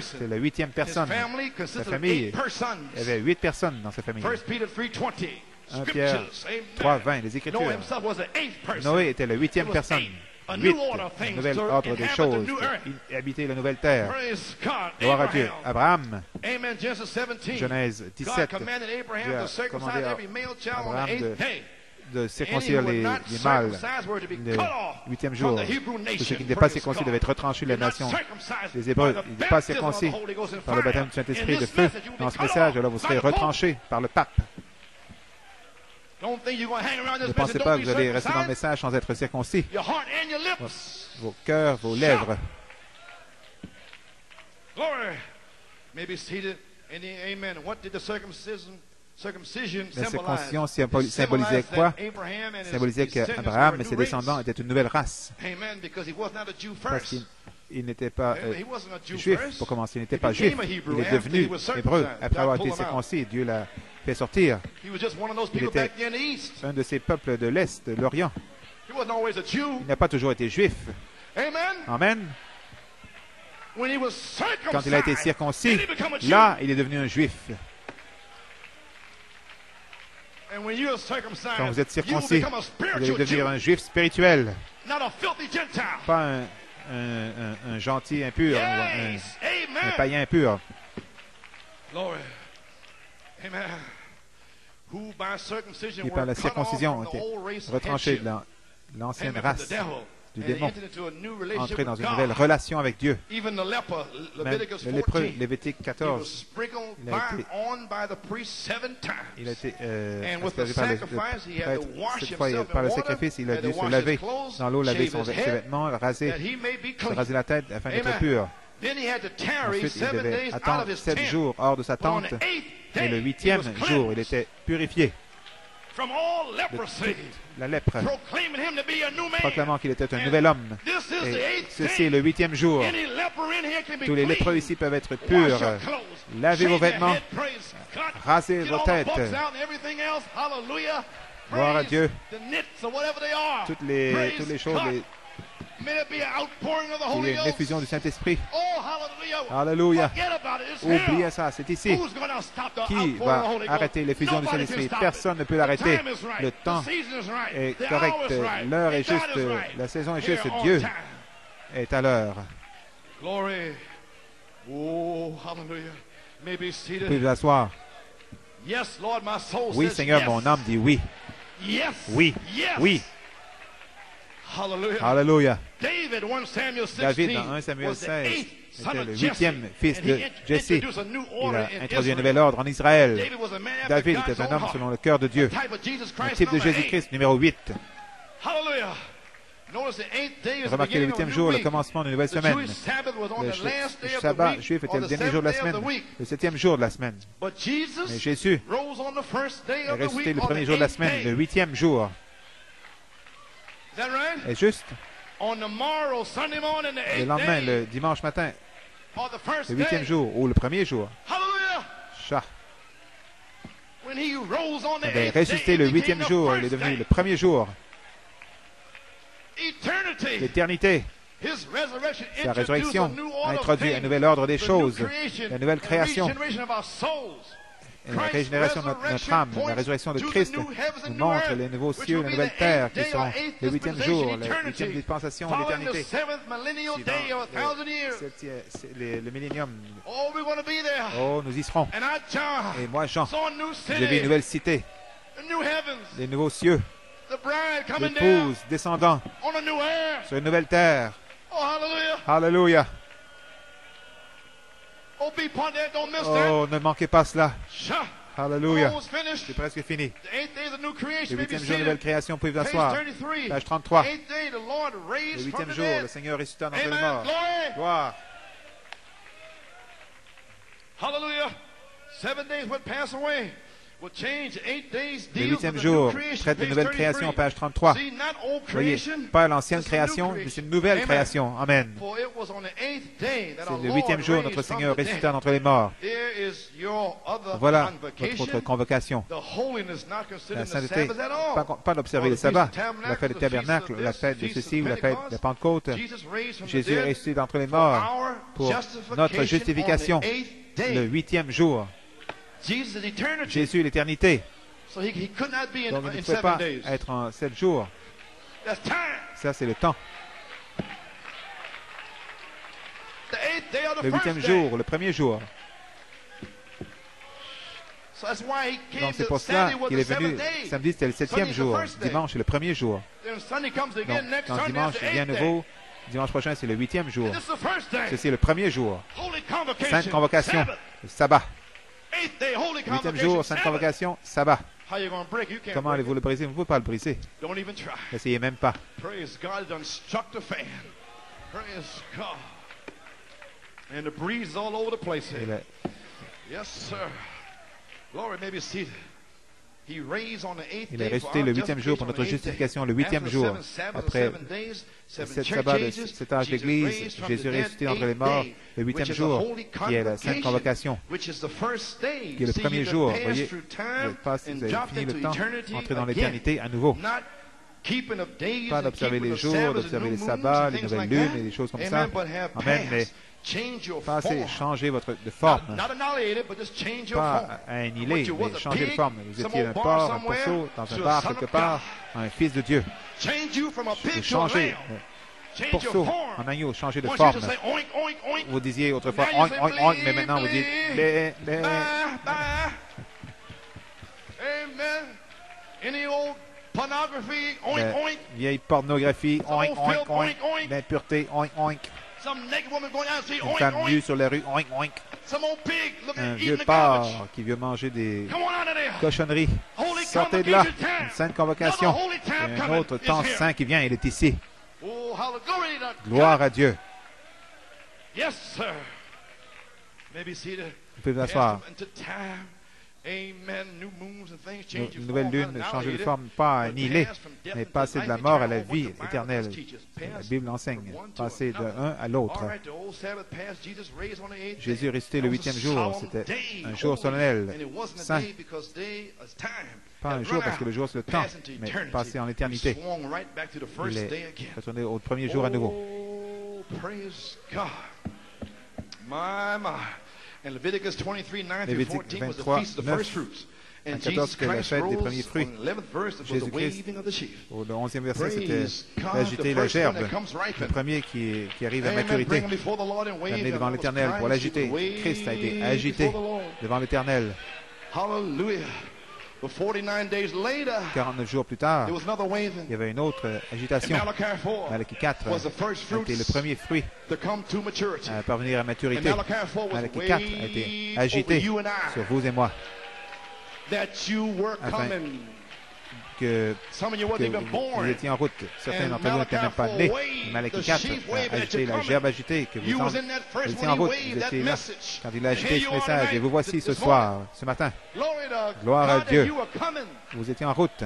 c'est la huitième personne. Sa famille, il y avait huit personnes dans sa famille. 1 Pierre 3, 20, les Écritures. Noé était la huitième personne. 8, un nouvel ordre des choses, habiter la nouvelle terre. Gloire à Dieu. Abraham, Genèse 17, Dieu a commandé à Abraham de de circoncire les, les mâles le huitième jour. Tous ceux qui n'étaient pas circoncis devaient être retranchés de la nation. Les Hébreux n'étaient pas circoncis par le baptême du Saint-Esprit de feu. Dans ce message, alors vous serez retranchés par le pape. Ne pensez pas que vous allez rester dans le message sans être circoncis. Vos cœurs, vos lèvres. Amen? What did the circumcision la circoncision symbolisait quoi? Symbolisait qu'Abraham et ses descendants étaient une nouvelle race. Parce qu'il n'était pas euh, juif, pour commencer, il n'était pas juif. Il est devenu hébreu après avoir été circoncis. Dieu l'a fait sortir. Il était un de ces peuples de l'Est, de l'Orient. Il n'a pas toujours été juif. Amen. Quand il a été circoncis, là, il est devenu un juif. Quand vous êtes circoncis, vous allez devenir un juif spirituel, pas un, un, un, un gentil impur, un, un, païen impur. Qui par la circoncision ont été retranchés de l'ancienne race du démon, entrer dans une nouvelle relation avec Dieu. Même le lépreux, Lévitique 14, il a été, il a été euh, par le, prêtre. Cette fois, par le sacrifice, il a dû se laver dans l'eau, laver son, ses vêtements, raser, se raser la tête afin d'être pur. Ensuite, il devait attendre sept jours hors de sa tente. Et le huitième jour, il était purifié de la lèpre, proclamant qu'il était un nouvel homme. Et ceci est le huitième jour. Tous les lépreux ici peuvent être purs. Lavez vos vêtements, rasez vos têtes. Gloire à Dieu. Toutes les, toutes les choses, les, il y a une effusion du Saint-Esprit. Oh, Alléluia. Oubliez ça, c'est ici. Qui va arrêter l'effusion du Saint-Esprit Personne ne peut l'arrêter. Le temps est correct. L'heure est juste. La saison est juste. Dieu est à l'heure. Oh, vous pouvez vous asseoir. Oui, Seigneur, mon âme dit oui. Oui, oui. Alléluia. David, dans 1 Samuel 16, était le huitième fils de Jesse. Il a introduit un nouvel ordre en Israël. David était un homme selon le cœur de Dieu. Un type de Jésus-Christ, numéro 8. Remarquez le huitième jour, le commencement d'une nouvelle semaine. Le, sabbat juif était le dernier jour de la semaine, le septième jour de la semaine. Mais Jésus est ressuscité le premier jour de la semaine, le huitième jour. Est juste? Le lendemain, le dimanche matin, le huitième jour ou le premier jour. Il est ressuscité le huitième jour, il est devenu le premier jour. L'éternité. Sa résurrection a introduit un nouvel ordre des choses, la nouvelle création, la régénération de notre, âme, la résurrection de Christ nous montre les nouveaux cieux, les nouvelles terres qui sont le huitième jour, la huitième dispensation de l'éternité. Le millénium. Oh, nous y serons. Et moi, Jean, j'ai vu une nouvelle cité, les nouveaux cieux, l'épouse descendant sur une nouvelle terre. Alléluia. Oh, ne manquez pas cela. Alléluia. C'est presque fini. Le huitième jour, nouvelle création, pouvez vous asseoir. Page 33. Le huitième jour, le Seigneur ressuscita dans les morts. Gloire. Hallelujah. Seven days would pass away. Le huitième jour traite de nouvelle création, page 33. Voyez, pas l'ancienne création, mais c'est une nouvelle création. Amen. C'est le huitième jour, notre Seigneur ressuscita d'entre les morts. Voilà votre autre convocation. La sainteté, pas, pas d'observer le sabbat, la fête du tabernacle, la fête de ceci ou la fête de Pentecôte. Jésus est ressuscité d'entre les morts pour notre justification, le huitième jour. Jésus est l'éternité. Donc il ne pouvait pas être en sept jours. Ça, c'est le temps. Le huitième jour, le premier jour. Donc c'est pour cela qu'il est venu. Samedi, c'était le septième jour. Dimanche, c'est le premier jour. Donc, quand dimanche vient nouveau, dimanche prochain, c'est le huitième jour. Ceci est le premier jour. Sainte convocation, le sabbat. Huitième jour, sainte convocation, sabbat. Comment allez-vous le briser? Vous ne pouvez pas le briser. N'essayez même pas. And the breeze all over the place here. Yes, sir. Glory, maybe seated. Il est resté le huitième jour pour notre justification, le huitième jour. Après sept sabbats de cet âge d'Église, Jésus est ressuscité entre les morts, le huitième jour, qui est la Sainte Convocation, qui est le premier jour. Vous voyez, vous avez fini le temps, entrer dans l'éternité à nouveau. Pas d'observer les jours, d'observer les sabbats, les nouvelles lunes et des choses comme ça. Amen, mais Passez, changez votre de forme. Pas annihiler, mais changer de forme. Vous étiez un porc, un poisson, dans un bar quelque part, un fils de Dieu. Changez. Pourceau en agneau, changez de forme. Vous disiez autrefois oink, oink, oink, mais maintenant vous dites bé, bé. Amen. Vieille pornographie, oink, oink, oink. L'impureté, oink, oink. Une femme nue sur la rue, oink, oink. Un vieux porc qui veut manger des cochonneries. Sortez de là. Une sainte convocation. un autre temps saint qui vient, il est ici. Oh, Gloire à Dieu. Vous pouvez vous asseoir. Une nouvelle lune, changer de forme, pas annihiler, mais passer de la mort à la vie éternelle. La Bible enseigne, passer de l'un à l'autre. Jésus est le huitième jour. C'était un jour solennel, saint. Pas un jour parce que le jour c'est le temps, mais passer en éternité. Il est retourné au premier jour à nouveau. Lévitique 23, 9, à 14, c'était la fête des premiers fruits. Jésus-Christ, au 11e verset, c'était agiter la gerbe, le premier qui, qui arrive à maturité, l'amener devant l'Éternel pour l'agiter. Christ a été agité devant l'Éternel. Hallelujah. 49 jours plus tard, il y avait une autre agitation. Malachie 4 a été le premier fruit à parvenir à maturité. Malachie 4 a été agité sur vous et moi. Afin que, vous, étiez en route. Certains d'entre vous n'étaient même pas nés. Malachie 4 a agité la gerbe agitée que vous, vous étiez en route. Vous étiez là quand il a agité ce message. Et vous voici ce soir, ce matin. Gloire à Dieu. Vous étiez en route.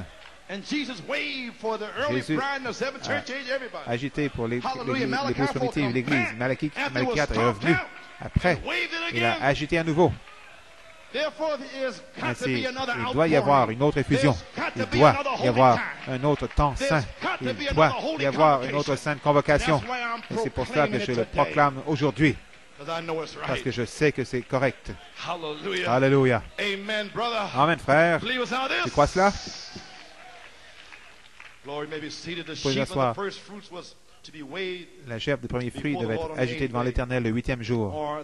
Jésus a agité pour les l'épouse primitive, l'Église. Malachie 4 est revenu. Après, il a agité à nouveau. Ainsi, il doit y avoir une autre effusion. Il doit y avoir un autre temps saint. Il doit y avoir une autre sainte convocation. Et c'est pour cela que je le proclame aujourd'hui. Parce que je sais que c'est correct. Alléluia. Amen, frère. Tu crois cela? Vous pouvez asseoir. La gerbe des premiers fruits devait être agitée devant l'Éternel le huitième jour.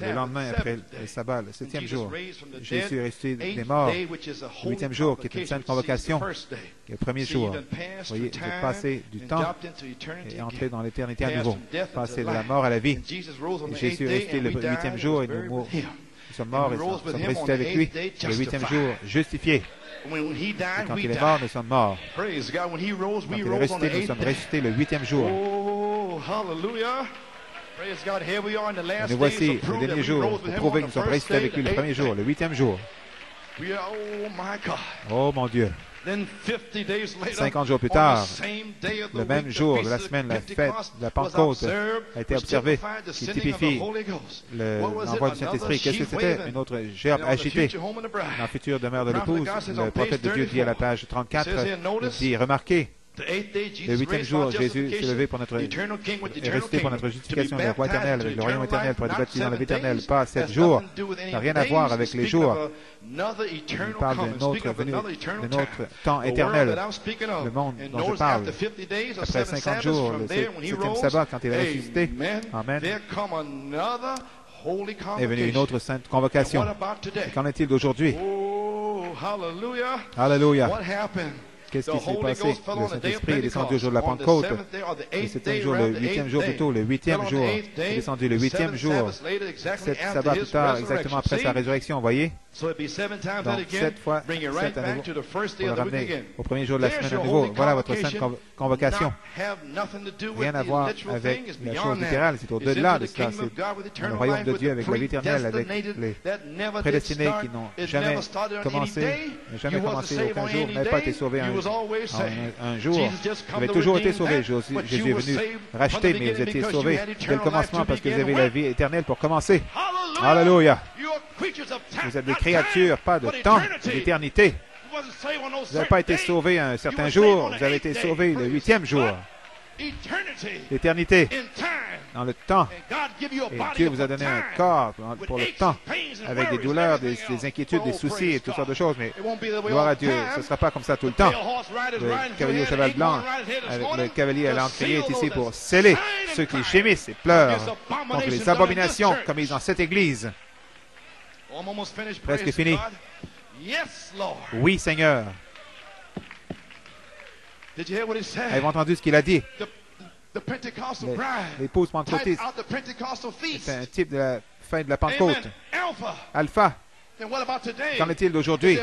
Le lendemain, après le sabbat, le septième jour, Jésus est resté des morts. Le huitième jour, qui est une sainte convocation, qui est le premier jour. Vous voyez, de passer du temps et entrer dans l'éternité à nouveau. Passer de la mort à la vie. Jésus est resté le huitième jour et nous, nous sommes morts et nous sommes ressuscités avec lui. Le huitième jour, justifié. Et quand il est mort, nous sommes morts. Quand il est ressuscité, nous sommes ressuscités le huitième jour. Et nous voici le dernier jour pour prouver que nous sommes ressuscités avec lui le premier jour, le huitième jour. Oh mon Dieu. 50 jours plus tard, le même jour de la semaine, la fête de la Pentecôte a été observée, qui typifie l'envoi du Saint-Esprit. Qu'est-ce que c'était? Une autre gerbe agitée dans la future demeure de l'épouse. Le prophète de Dieu dit à la page 34, il dit, remarquez, le huitième jour, Jésus s'est levé pour notre, est resté pour notre justification, le roi éternel, avec le royaume éternel, pour être baptisé dans la vie éternelle. Pas sept jours. N'a rien à voir avec les jours. Il parle d'un autre venu, d'un autre temps éternel. Le monde dont je parle. Après 50 jours, le septième sabbat, quand il est ressuscité. Amen est venue une autre sainte convocation. Qu'en est-il d'aujourd'hui? Alléluia. Qu'est-ce qui s'est passé? Le Saint-Esprit est descendu au jour de la Pentecôte. Le septième jour, le huitième jour plutôt, le huitième jour. Il est descendu le huitième jour. Sept sabbats plus tard, exactement après sa résurrection, vous voyez? Donc, sept fois, sept à nouveau, pour le ramener au premier jour de la semaine à nouveau. Voilà votre sainte convocation. Rien à voir avec la chose littérale, c'est au-delà de cela. C'est le royaume de Dieu avec la vie éternelle, avec les prédestinés qui n'ont jamais commencé, jamais commencé aucun jour, n'avaient pas été sauvés un, un, jour. Vous avez toujours été sauvés. Jésus est venu racheter, mais vous étiez sauvés dès le commencement parce que vous avez la vie éternelle pour commencer. Alléluia. Vous êtes des créatures, pas de temps, d'éternité. Vous n'avez pas été sauvés un certain jour, vous avez été sauvés le huitième jour. L'éternité, dans le temps. Et Dieu vous a donné un corps pour le temps, avec des douleurs, des, inquiétudes, des soucis et toutes sortes de choses. Mais gloire à Dieu, ce ne sera pas comme ça tout le temps. Le cavalier au cheval blanc, avec le cavalier à l'encrier est ici pour sceller ceux qui gémissent et pleurent contre les abominations commises dans cette église. Presque fini. Oui, Seigneur. Avez-vous entendu ce qu'il a dit? L'épouse pentecôtiste. C'est un type de la fin de la Pentecôte. Alpha. Qu'en est-il d'aujourd'hui? Y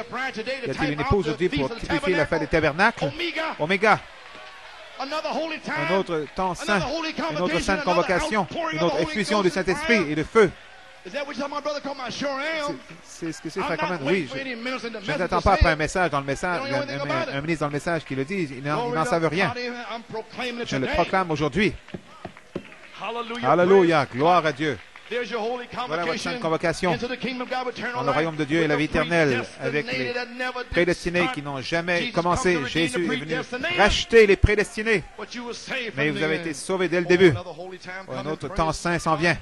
a-t-il une épouse aujourd'hui pour typifier la fin des tabernacles? Oméga. Un autre temps saint, une autre sainte convocation, une autre effusion du Saint-Esprit et de feu. C'est ce que c'est, frère, quand même. Oui, je, ne n'attends pas après un message dans le message, un, ministre dans le message qui le dit. Il n'en savent rien. Je le proclame aujourd'hui. Alléluia. Gloire à Dieu. Voilà votre sainte convocation dans le royaume de Dieu et la vie éternelle avec les prédestinés qui n'ont jamais commencé. Jésus est venu racheter les prédestinés. Mais vous avez été sauvés dès le début. Un autre temps saint s'en vient.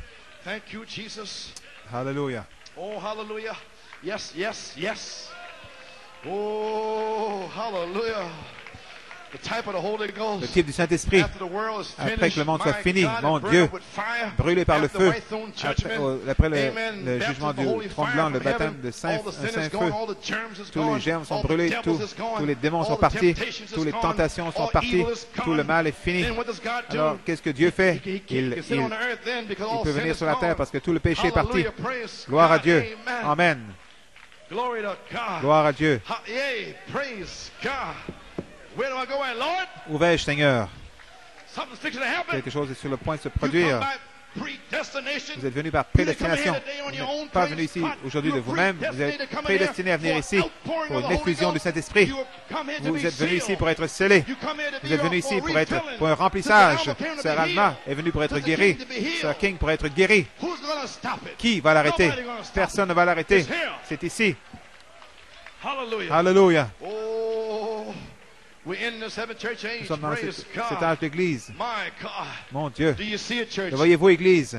Thank you, Jesus. Hallelujah. Oh, hallelujah. Yes, yes, yes. Oh, hallelujah. Le type du Saint-Esprit, après que le monde soit fini, mon Dieu, brûlé par le feu, après, le, jugement du trône blanc, le baptême de saint, feu, tous les germes sont brûlés, tous, les démons sont partis, toutes les tentations sont parties, tout le mal est fini. Alors, qu'est-ce que Dieu fait? Il, peut venir sur la terre parce que tout le péché est parti. Gloire à Dieu. Amen. Gloire à Dieu. Où vais-je, Seigneur? Quelque chose est sur le point de se produire. Vous êtes venu par prédestination. Vous n'êtes pas venu ici aujourd'hui de vous-même. Vous êtes prédestiné à venir ici pour une effusion du Saint-Esprit. Vous êtes venu ici pour être scellé. Vous êtes venu ici pour être pour un remplissage. Sir Alma est venu pour être guéri. Sir King pour être guéri. Qui va l'arrêter? Personne ne va l'arrêter. C'est ici. Alléluia. Nous sommes dans cet âge d'église. Mon Dieu. Le voyez-vous, église?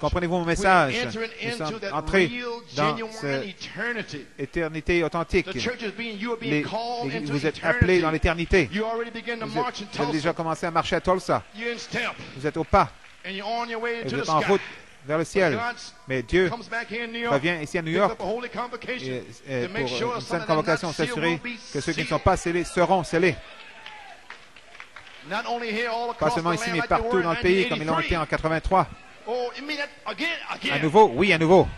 Comprenez-vous mon message? Nous sommes entrés dans cette éternité authentique. vous êtes appelés dans l'éternité. Vous avez déjà commencé à marcher à Tulsa. Vous êtes au pas. Et vous êtes en route vers le ciel. Mais Dieu revient ici à New York et, pour une sainte convocation, s'assurer que ceux qui ne sont pas scellés seront scellés. Pas seulement ici, mais partout dans le pays, comme ils l'ont été en 83. À nouveau, oui, à nouveau.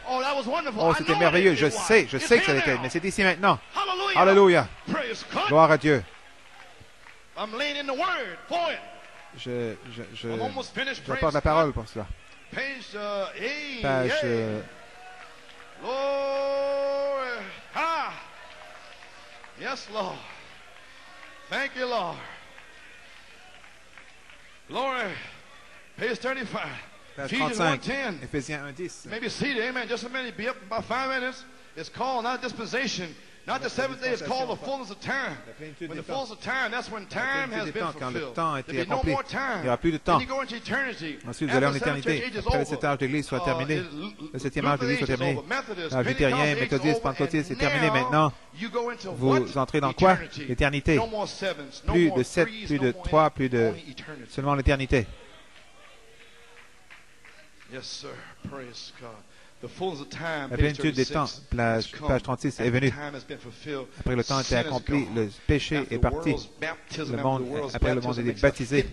Oh, c'était merveilleux. Je sais, je sais que ça l'était, mais c'est ici maintenant. Alléluia. Gloire à Dieu. Je, je, je, je porte la parole pour cela. Pasha uh, A. Pasha. Lord. Ha. Yes, Lord. Thank you, Lord. Glory. Page 35. That's Ephesians 1.10. Maybe seated. Amen. Just a minute. Be up by five minutes. It's called not dispensation. A not the seventh day is called the fullness of time. When the fullness of time, that's when time has been fulfilled. There'll be no more time. Il n'y aura plus de temps. Ensuite, vous allez en éternité. Après cet âge d'église soit terminé, le septième âge d'église soit terminé, l'âge luthérien, méthodiste, pentecôtiste est terminé maintenant. Vous entrez dans quoi? L'éternité. Plus de sept, plus de trois, plus de seulement l'éternité. Yes, sir. Praise God. La plénitude des temps, page, 36, est venue. Après le temps a été accompli, le péché est parti. Le monde, après le monde a été baptisé.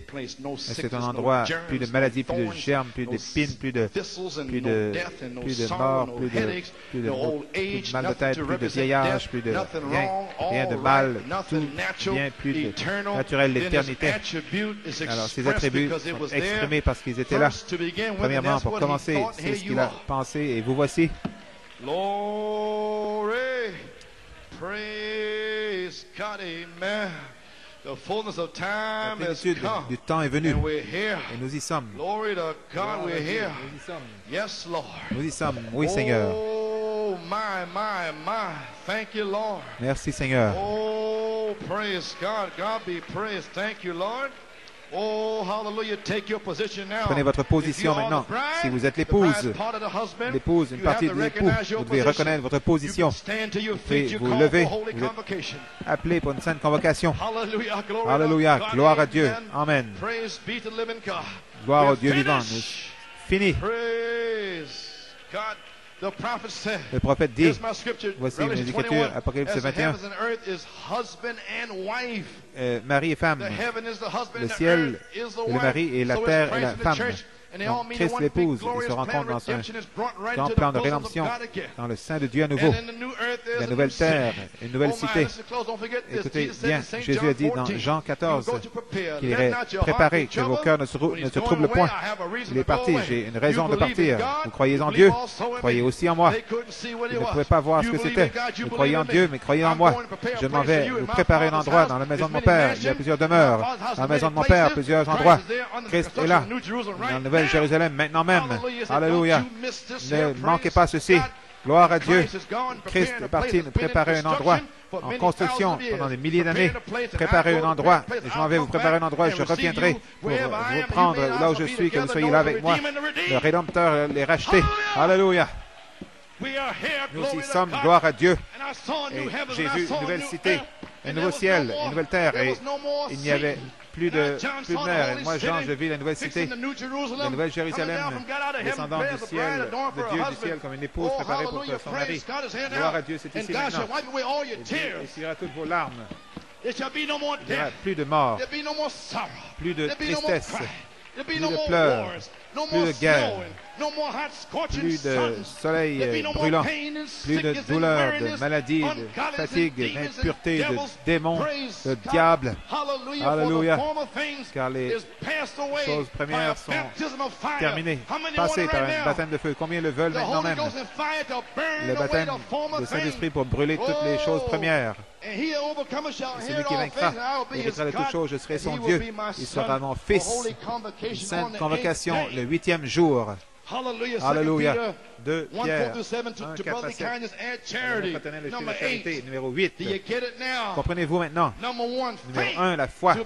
C'est un endroit, plus de maladies, plus de germes, plus d'épines, plus de, plus de, plus de morts, plus de, plus de, mal de tête, plus de vieillage, plus de rien, rien de mal, tout vient plus de naturel, l'éternité. Alors, ces attributs sont exprimés parce qu'ils étaient là. Premièrement, pour commencer, c'est ce qu'il a pensé et vous voici. Glory, praise God, amen. The fullness of time La plénitude du temps est venue. Et nous y sommes. Glory to God, we're here. Nous y sommes. Yes, Lord. Nous y sommes. Oui, Seigneur. Oh, my, my, my. Thank you, Lord. Merci, Seigneur. Oh, praise God. God be praised. Thank you, Lord. Oh, Prenez votre position maintenant. Si vous êtes l'épouse, l'épouse, une partie de l'époux, vous devez reconnaître votre position. Vous lever. Vous êtes appelé pour une sainte convocation. Alléluia. Gloire à Dieu. Amen. Gloire au Dieu vivant. Fini. Le prophète dit, voici mes écritures, Apocalypse 21, euh, Marie et femme, le ciel et le mari et la terre et la femme. Donc, Christ l'épouse et se rencontre dans un grand plan de rédemption dans le sein de Dieu à nouveau. La nouvelle terre, une nouvelle cité. Écoutez bien, Jésus a dit dans Jean 14 qu'il irait préparer, que vos cœurs ne se, ne se troublent point. Il est parti, j'ai une raison de partir. Vous croyez en Dieu, croyez aussi en moi? Vous ne pouvez pas voir ce que c'était. Vous croyez en Dieu, mais croyez en moi. Je m'en vais vous préparer un endroit dans la maison de mon Père. Il y a plusieurs demeures. Dans la maison de mon Père, plusieurs endroits. Christ est là, dans la nouvelle Jérusalem, maintenant même. Alléluia. Ne manquez pas ceci. Gloire à Dieu. Christ est parti nous préparer un endroit en construction pendant des milliers d'années. Préparer un endroit. je m'en vais vous préparer un endroit. Je reviendrai pour vous prendre là où je suis, que vous soyez là avec moi. Le Rédempteur les racheté. Alléluia. Nous y sommes, gloire à Dieu. Et j'ai vu une nouvelle cité, un nouveau ciel, une nouvelle terre. Et il n'y avait plus de, plus de mer. Et moi, Jean, je vis la nouvelle cité, la nouvelle Jérusalem, descendant du ciel, de Dieu du ciel, comme une épouse préparée pour son mari. Gloire à Dieu, c'est ici maintenant. Et Dieu toutes vos larmes. Il n'y aura plus de mort, plus de tristesse, plus de pleurs, plus de guerre, plus de soleil brûlant, plus de douleur, de maladie, de fatigue, d'impureté, de démons, de diable. Alléluia. Car les choses premières sont terminées, passées par un baptême de feu. Combien le veulent maintenant même? Le baptême de Saint-Esprit pour brûler toutes les choses premières. Celui qui vaincra héritera de toutes choses. Je serai son Dieu. Il sera mon fils. Sainte convocation le huitième jour. Alléluia. 2 Pierre 1, 4 à 7. Le numéro 8. Comprenez-vous maintenant? Numéro 1, la foi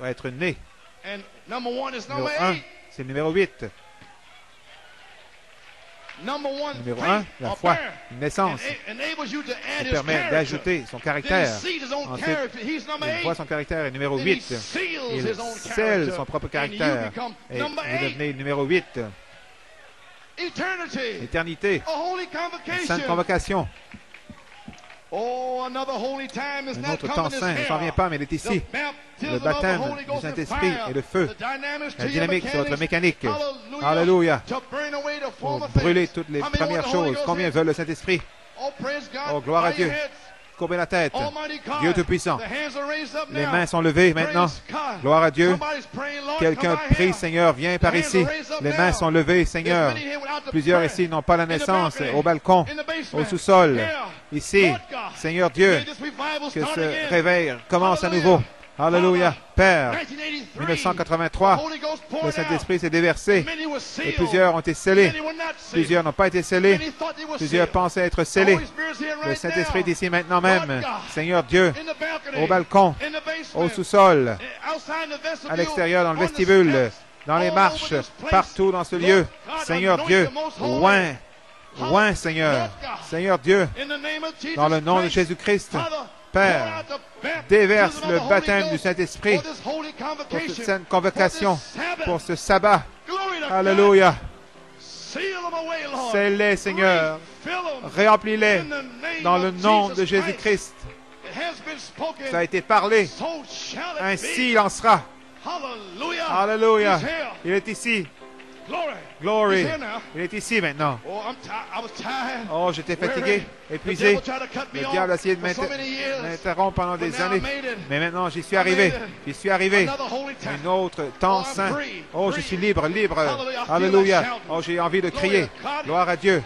va être née. Numéro 1, c'est le numéro 8. Numéro 1, la foi, une naissance, qui permet d'ajouter son caractère. Ensuite, il voit son caractère est numéro 8. Il scelle son propre caractère. Et vous devenez numéro 8. Éternité. Une sainte convocation. Un autre temps saint ne s'en vient pas, mais il est ici. Le baptême du Saint-Esprit et le feu. La dynamique sur votre mécanique. Alléluia. Pour brûler toutes les premières choses. Combien veulent le Saint-Esprit? Oh, gloire à Dieu. La tête. Dieu Tout-Puissant. Les mains sont levées maintenant. Gloire à Dieu. Quelqu'un prie, Seigneur, viens par ici. Les mains sont levées, Seigneur. Plusieurs ici n'ont pas la naissance. Au balcon, au sous-sol. Ici, Seigneur Dieu, que ce réveil commence à nouveau. Alléluia. Père, 1983, le Saint-Esprit s'est déversé et plusieurs ont été scellés. Plusieurs n'ont pas été scellés. Plusieurs pensaient être scellés. Le Saint-Esprit est ici maintenant même. Seigneur Dieu, au balcon, au sous-sol, à l'extérieur, dans le vestibule, dans les marches, partout dans ce lieu. Seigneur Dieu, loin, loin, Seigneur. Seigneur Dieu, dans le nom de Jésus-Christ, Père, déverse le baptême du Saint-Esprit pour cette sainte convocation, pour ce sabbat. Alléluia. Scelle-les, Seigneur. Remplis-les dans le nom de Jésus-Christ. Ça a été parlé. Ainsi il en sera. Alléluia. Il est ici. Glory. Il est ici maintenant. Oh, j'étais fatigué, épuisé. Le diable a essayé de m'interrompre pendant des années. Mais maintenant, j'y suis arrivé. J'y suis arrivé. Un autre temps saint. Oh, je suis libre, libre. Alléluia. Oh, j'ai envie de crier. Gloire à Dieu.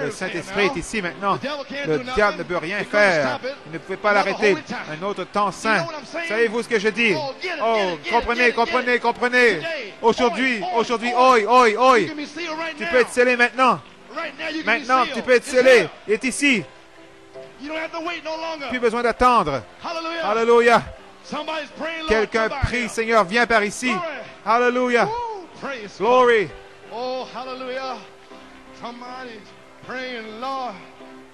Le Saint-Esprit est ici maintenant. Le diable ne peut rien faire. Il ne pouvait pas l'arrêter. Un autre temps saint. Savez-vous ce que je dis? Oh, comprenez, comprenez, comprenez. Aujourd'hui, aujourd'hui, oi, oi, oi. Tu peux être scellé maintenant. Maintenant, tu peux être scellé. Il est ici. Plus besoin d'attendre. Alléluia. Quelqu'un prie, Seigneur, viens par ici. Alléluia. Glory. Oh, hallelujah. Somebody's praying, Lord,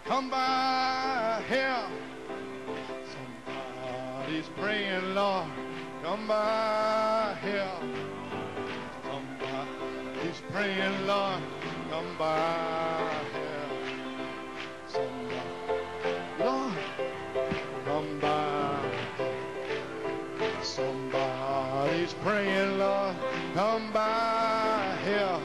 come by here. Somebody's praying, Lord, praying, Lord, come by here. Somebody, Lord, come by. Somebody's praying, Lord, come by here.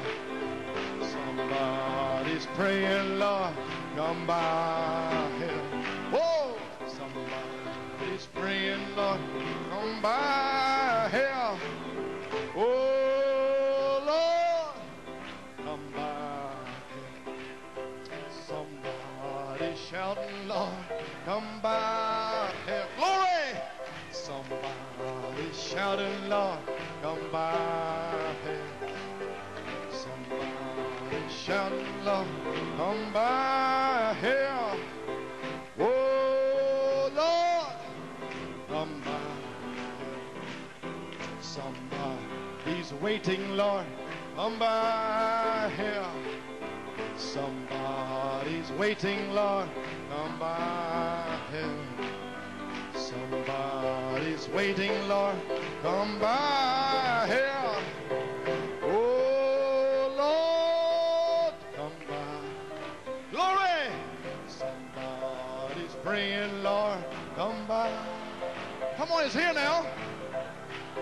Somebody's praying, Lord, come by here. Whoa! Somebody's praying, Lord, come by shouting, Lord, come by. Somebody shouting, Lord, come by here. Oh, Lord, come by. Somebody's waiting, Lord, come by here. Somebody's waiting, Lord, come by here. Somebody's waiting, Lord, come by here. Oh, Lord, come by. Glory! Somebody's praying, Lord, come by. Come on, it's here now.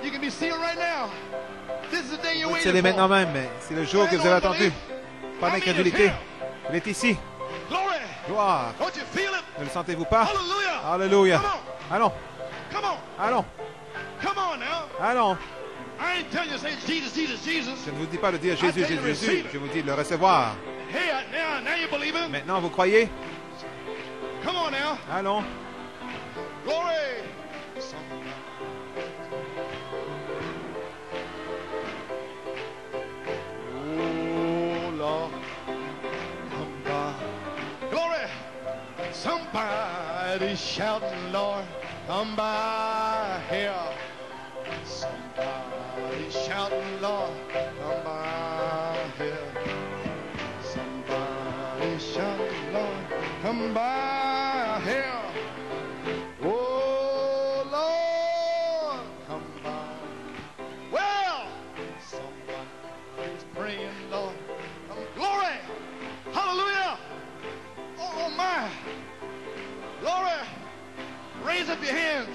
You Vous scellez maintenant même, mais c'est le jour que vous avez attendu. Pas d'incrédulité. Il est ici. Gloire. Ne le sentez-vous pas? Alléluia. Allons. Allons. Allons. Je ne vous dis pas de dire Jésus, Jésus, Jésus. Je vous dis de le recevoir. Maintenant, vous croyez? Allons. Somebody shouting, Lord, come by here. Somebody shouting, Lord, come by here. Somebody shouting, Lord, come by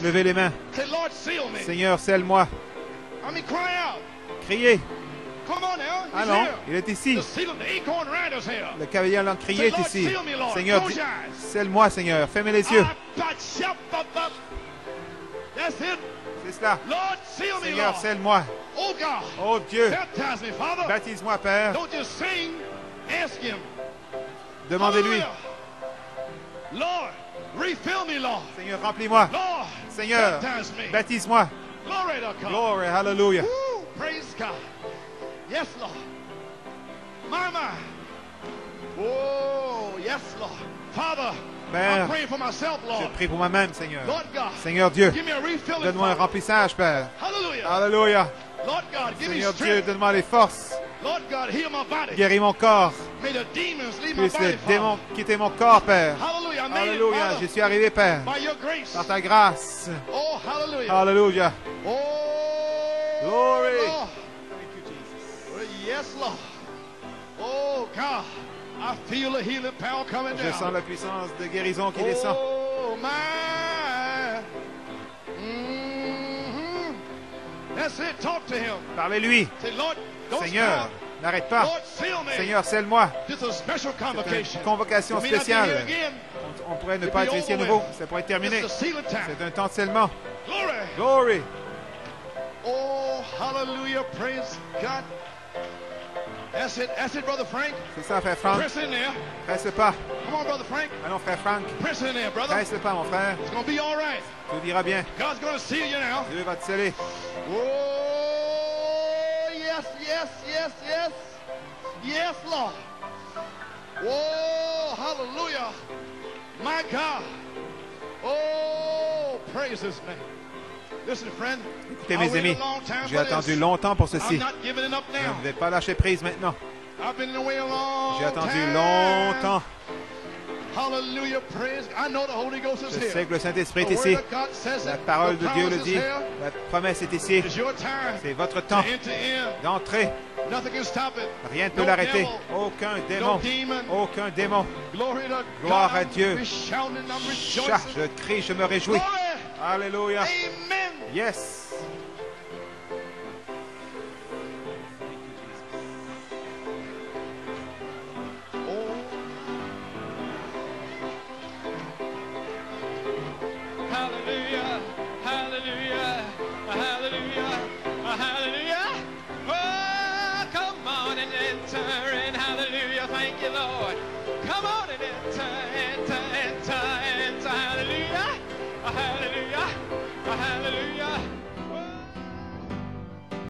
Levez les mains. Seigneur, scelle-moi. Criez. Allons, il est ici. Le cavalier l'en crié est ici. Seigneur, scelle-moi, Seigneur. Fermez les yeux. C'est cela. Seigneur, scelle-moi. Oh Dieu, baptise-moi, Père. Demandez-lui. Lord, refill me, Lord. Seigneur, remplis-moi. Seigneur, baptise-moi. Glory to God. Glory, hallelujah. Woo, praise God. Yes, Lord. My. Oh, yes, Lord. Father, Père, I'm praying for myself, Lord. je prie pour moi-même, Seigneur. Seigneur Dieu, give me a refilling, donne-moi un remplissage, Père. Hallelujah. Alléluia. Lord God, give Seigneur me Dieu, donne-moi les forces. Lord God, heal my body. Guéris mon corps. May the demons leave my Puisse les démons quitter mon corps, Père. Alléluia. Je suis arrivé, Père, by your grace. par ta grâce. Oh, hallelujah. Alléluia. Oh, Glory. Yes, Lord. Oh, God. I feel the healing power coming Je down. sens la puissance de guérison qui descend. Oh, my. Parlez-lui. Seigneur, n'arrête pas. Seigneur, scelle-moi. C'est une convocation spéciale. On, on pourrait ne pas être ici à nouveau. Ça pourrait être terminé. C'est un temps de scellement. Glory. Oh, hallelujah. Praise God. That's it. That's it, Brother Frank. C'est ça, frère Frank. Press in there. Presse pas. Come on, Brother Frank. Allons, frère Frank. Press in there, brother. Presse pas, mon frère. It's to be all right. Tout ira bien. God's going to seal you now. Dieu va te sceller. Oh, yes, yes, yes, yes. Yes, Lord. Oh, hallelujah. My God. Oh, praise his name. Listen, friend. Écoutez, mes amis, a long time j'ai attendu longtemps pour ceci. Je ne vais pas lâcher prise maintenant. I've been away a long J'ai attendu time. longtemps. Hallelujah, praise. I know the Holy Ghost is Je sais que le Saint-Esprit est ici. La parole de Dieu le dit. La promesse est ici. C'est votre temps d'entrer. Rien ne peut l'arrêter. Aucun démon. Aucun démon. Gloire à Dieu. Je crie, je me réjouis. Glory. Alléluia. Amen. Yes.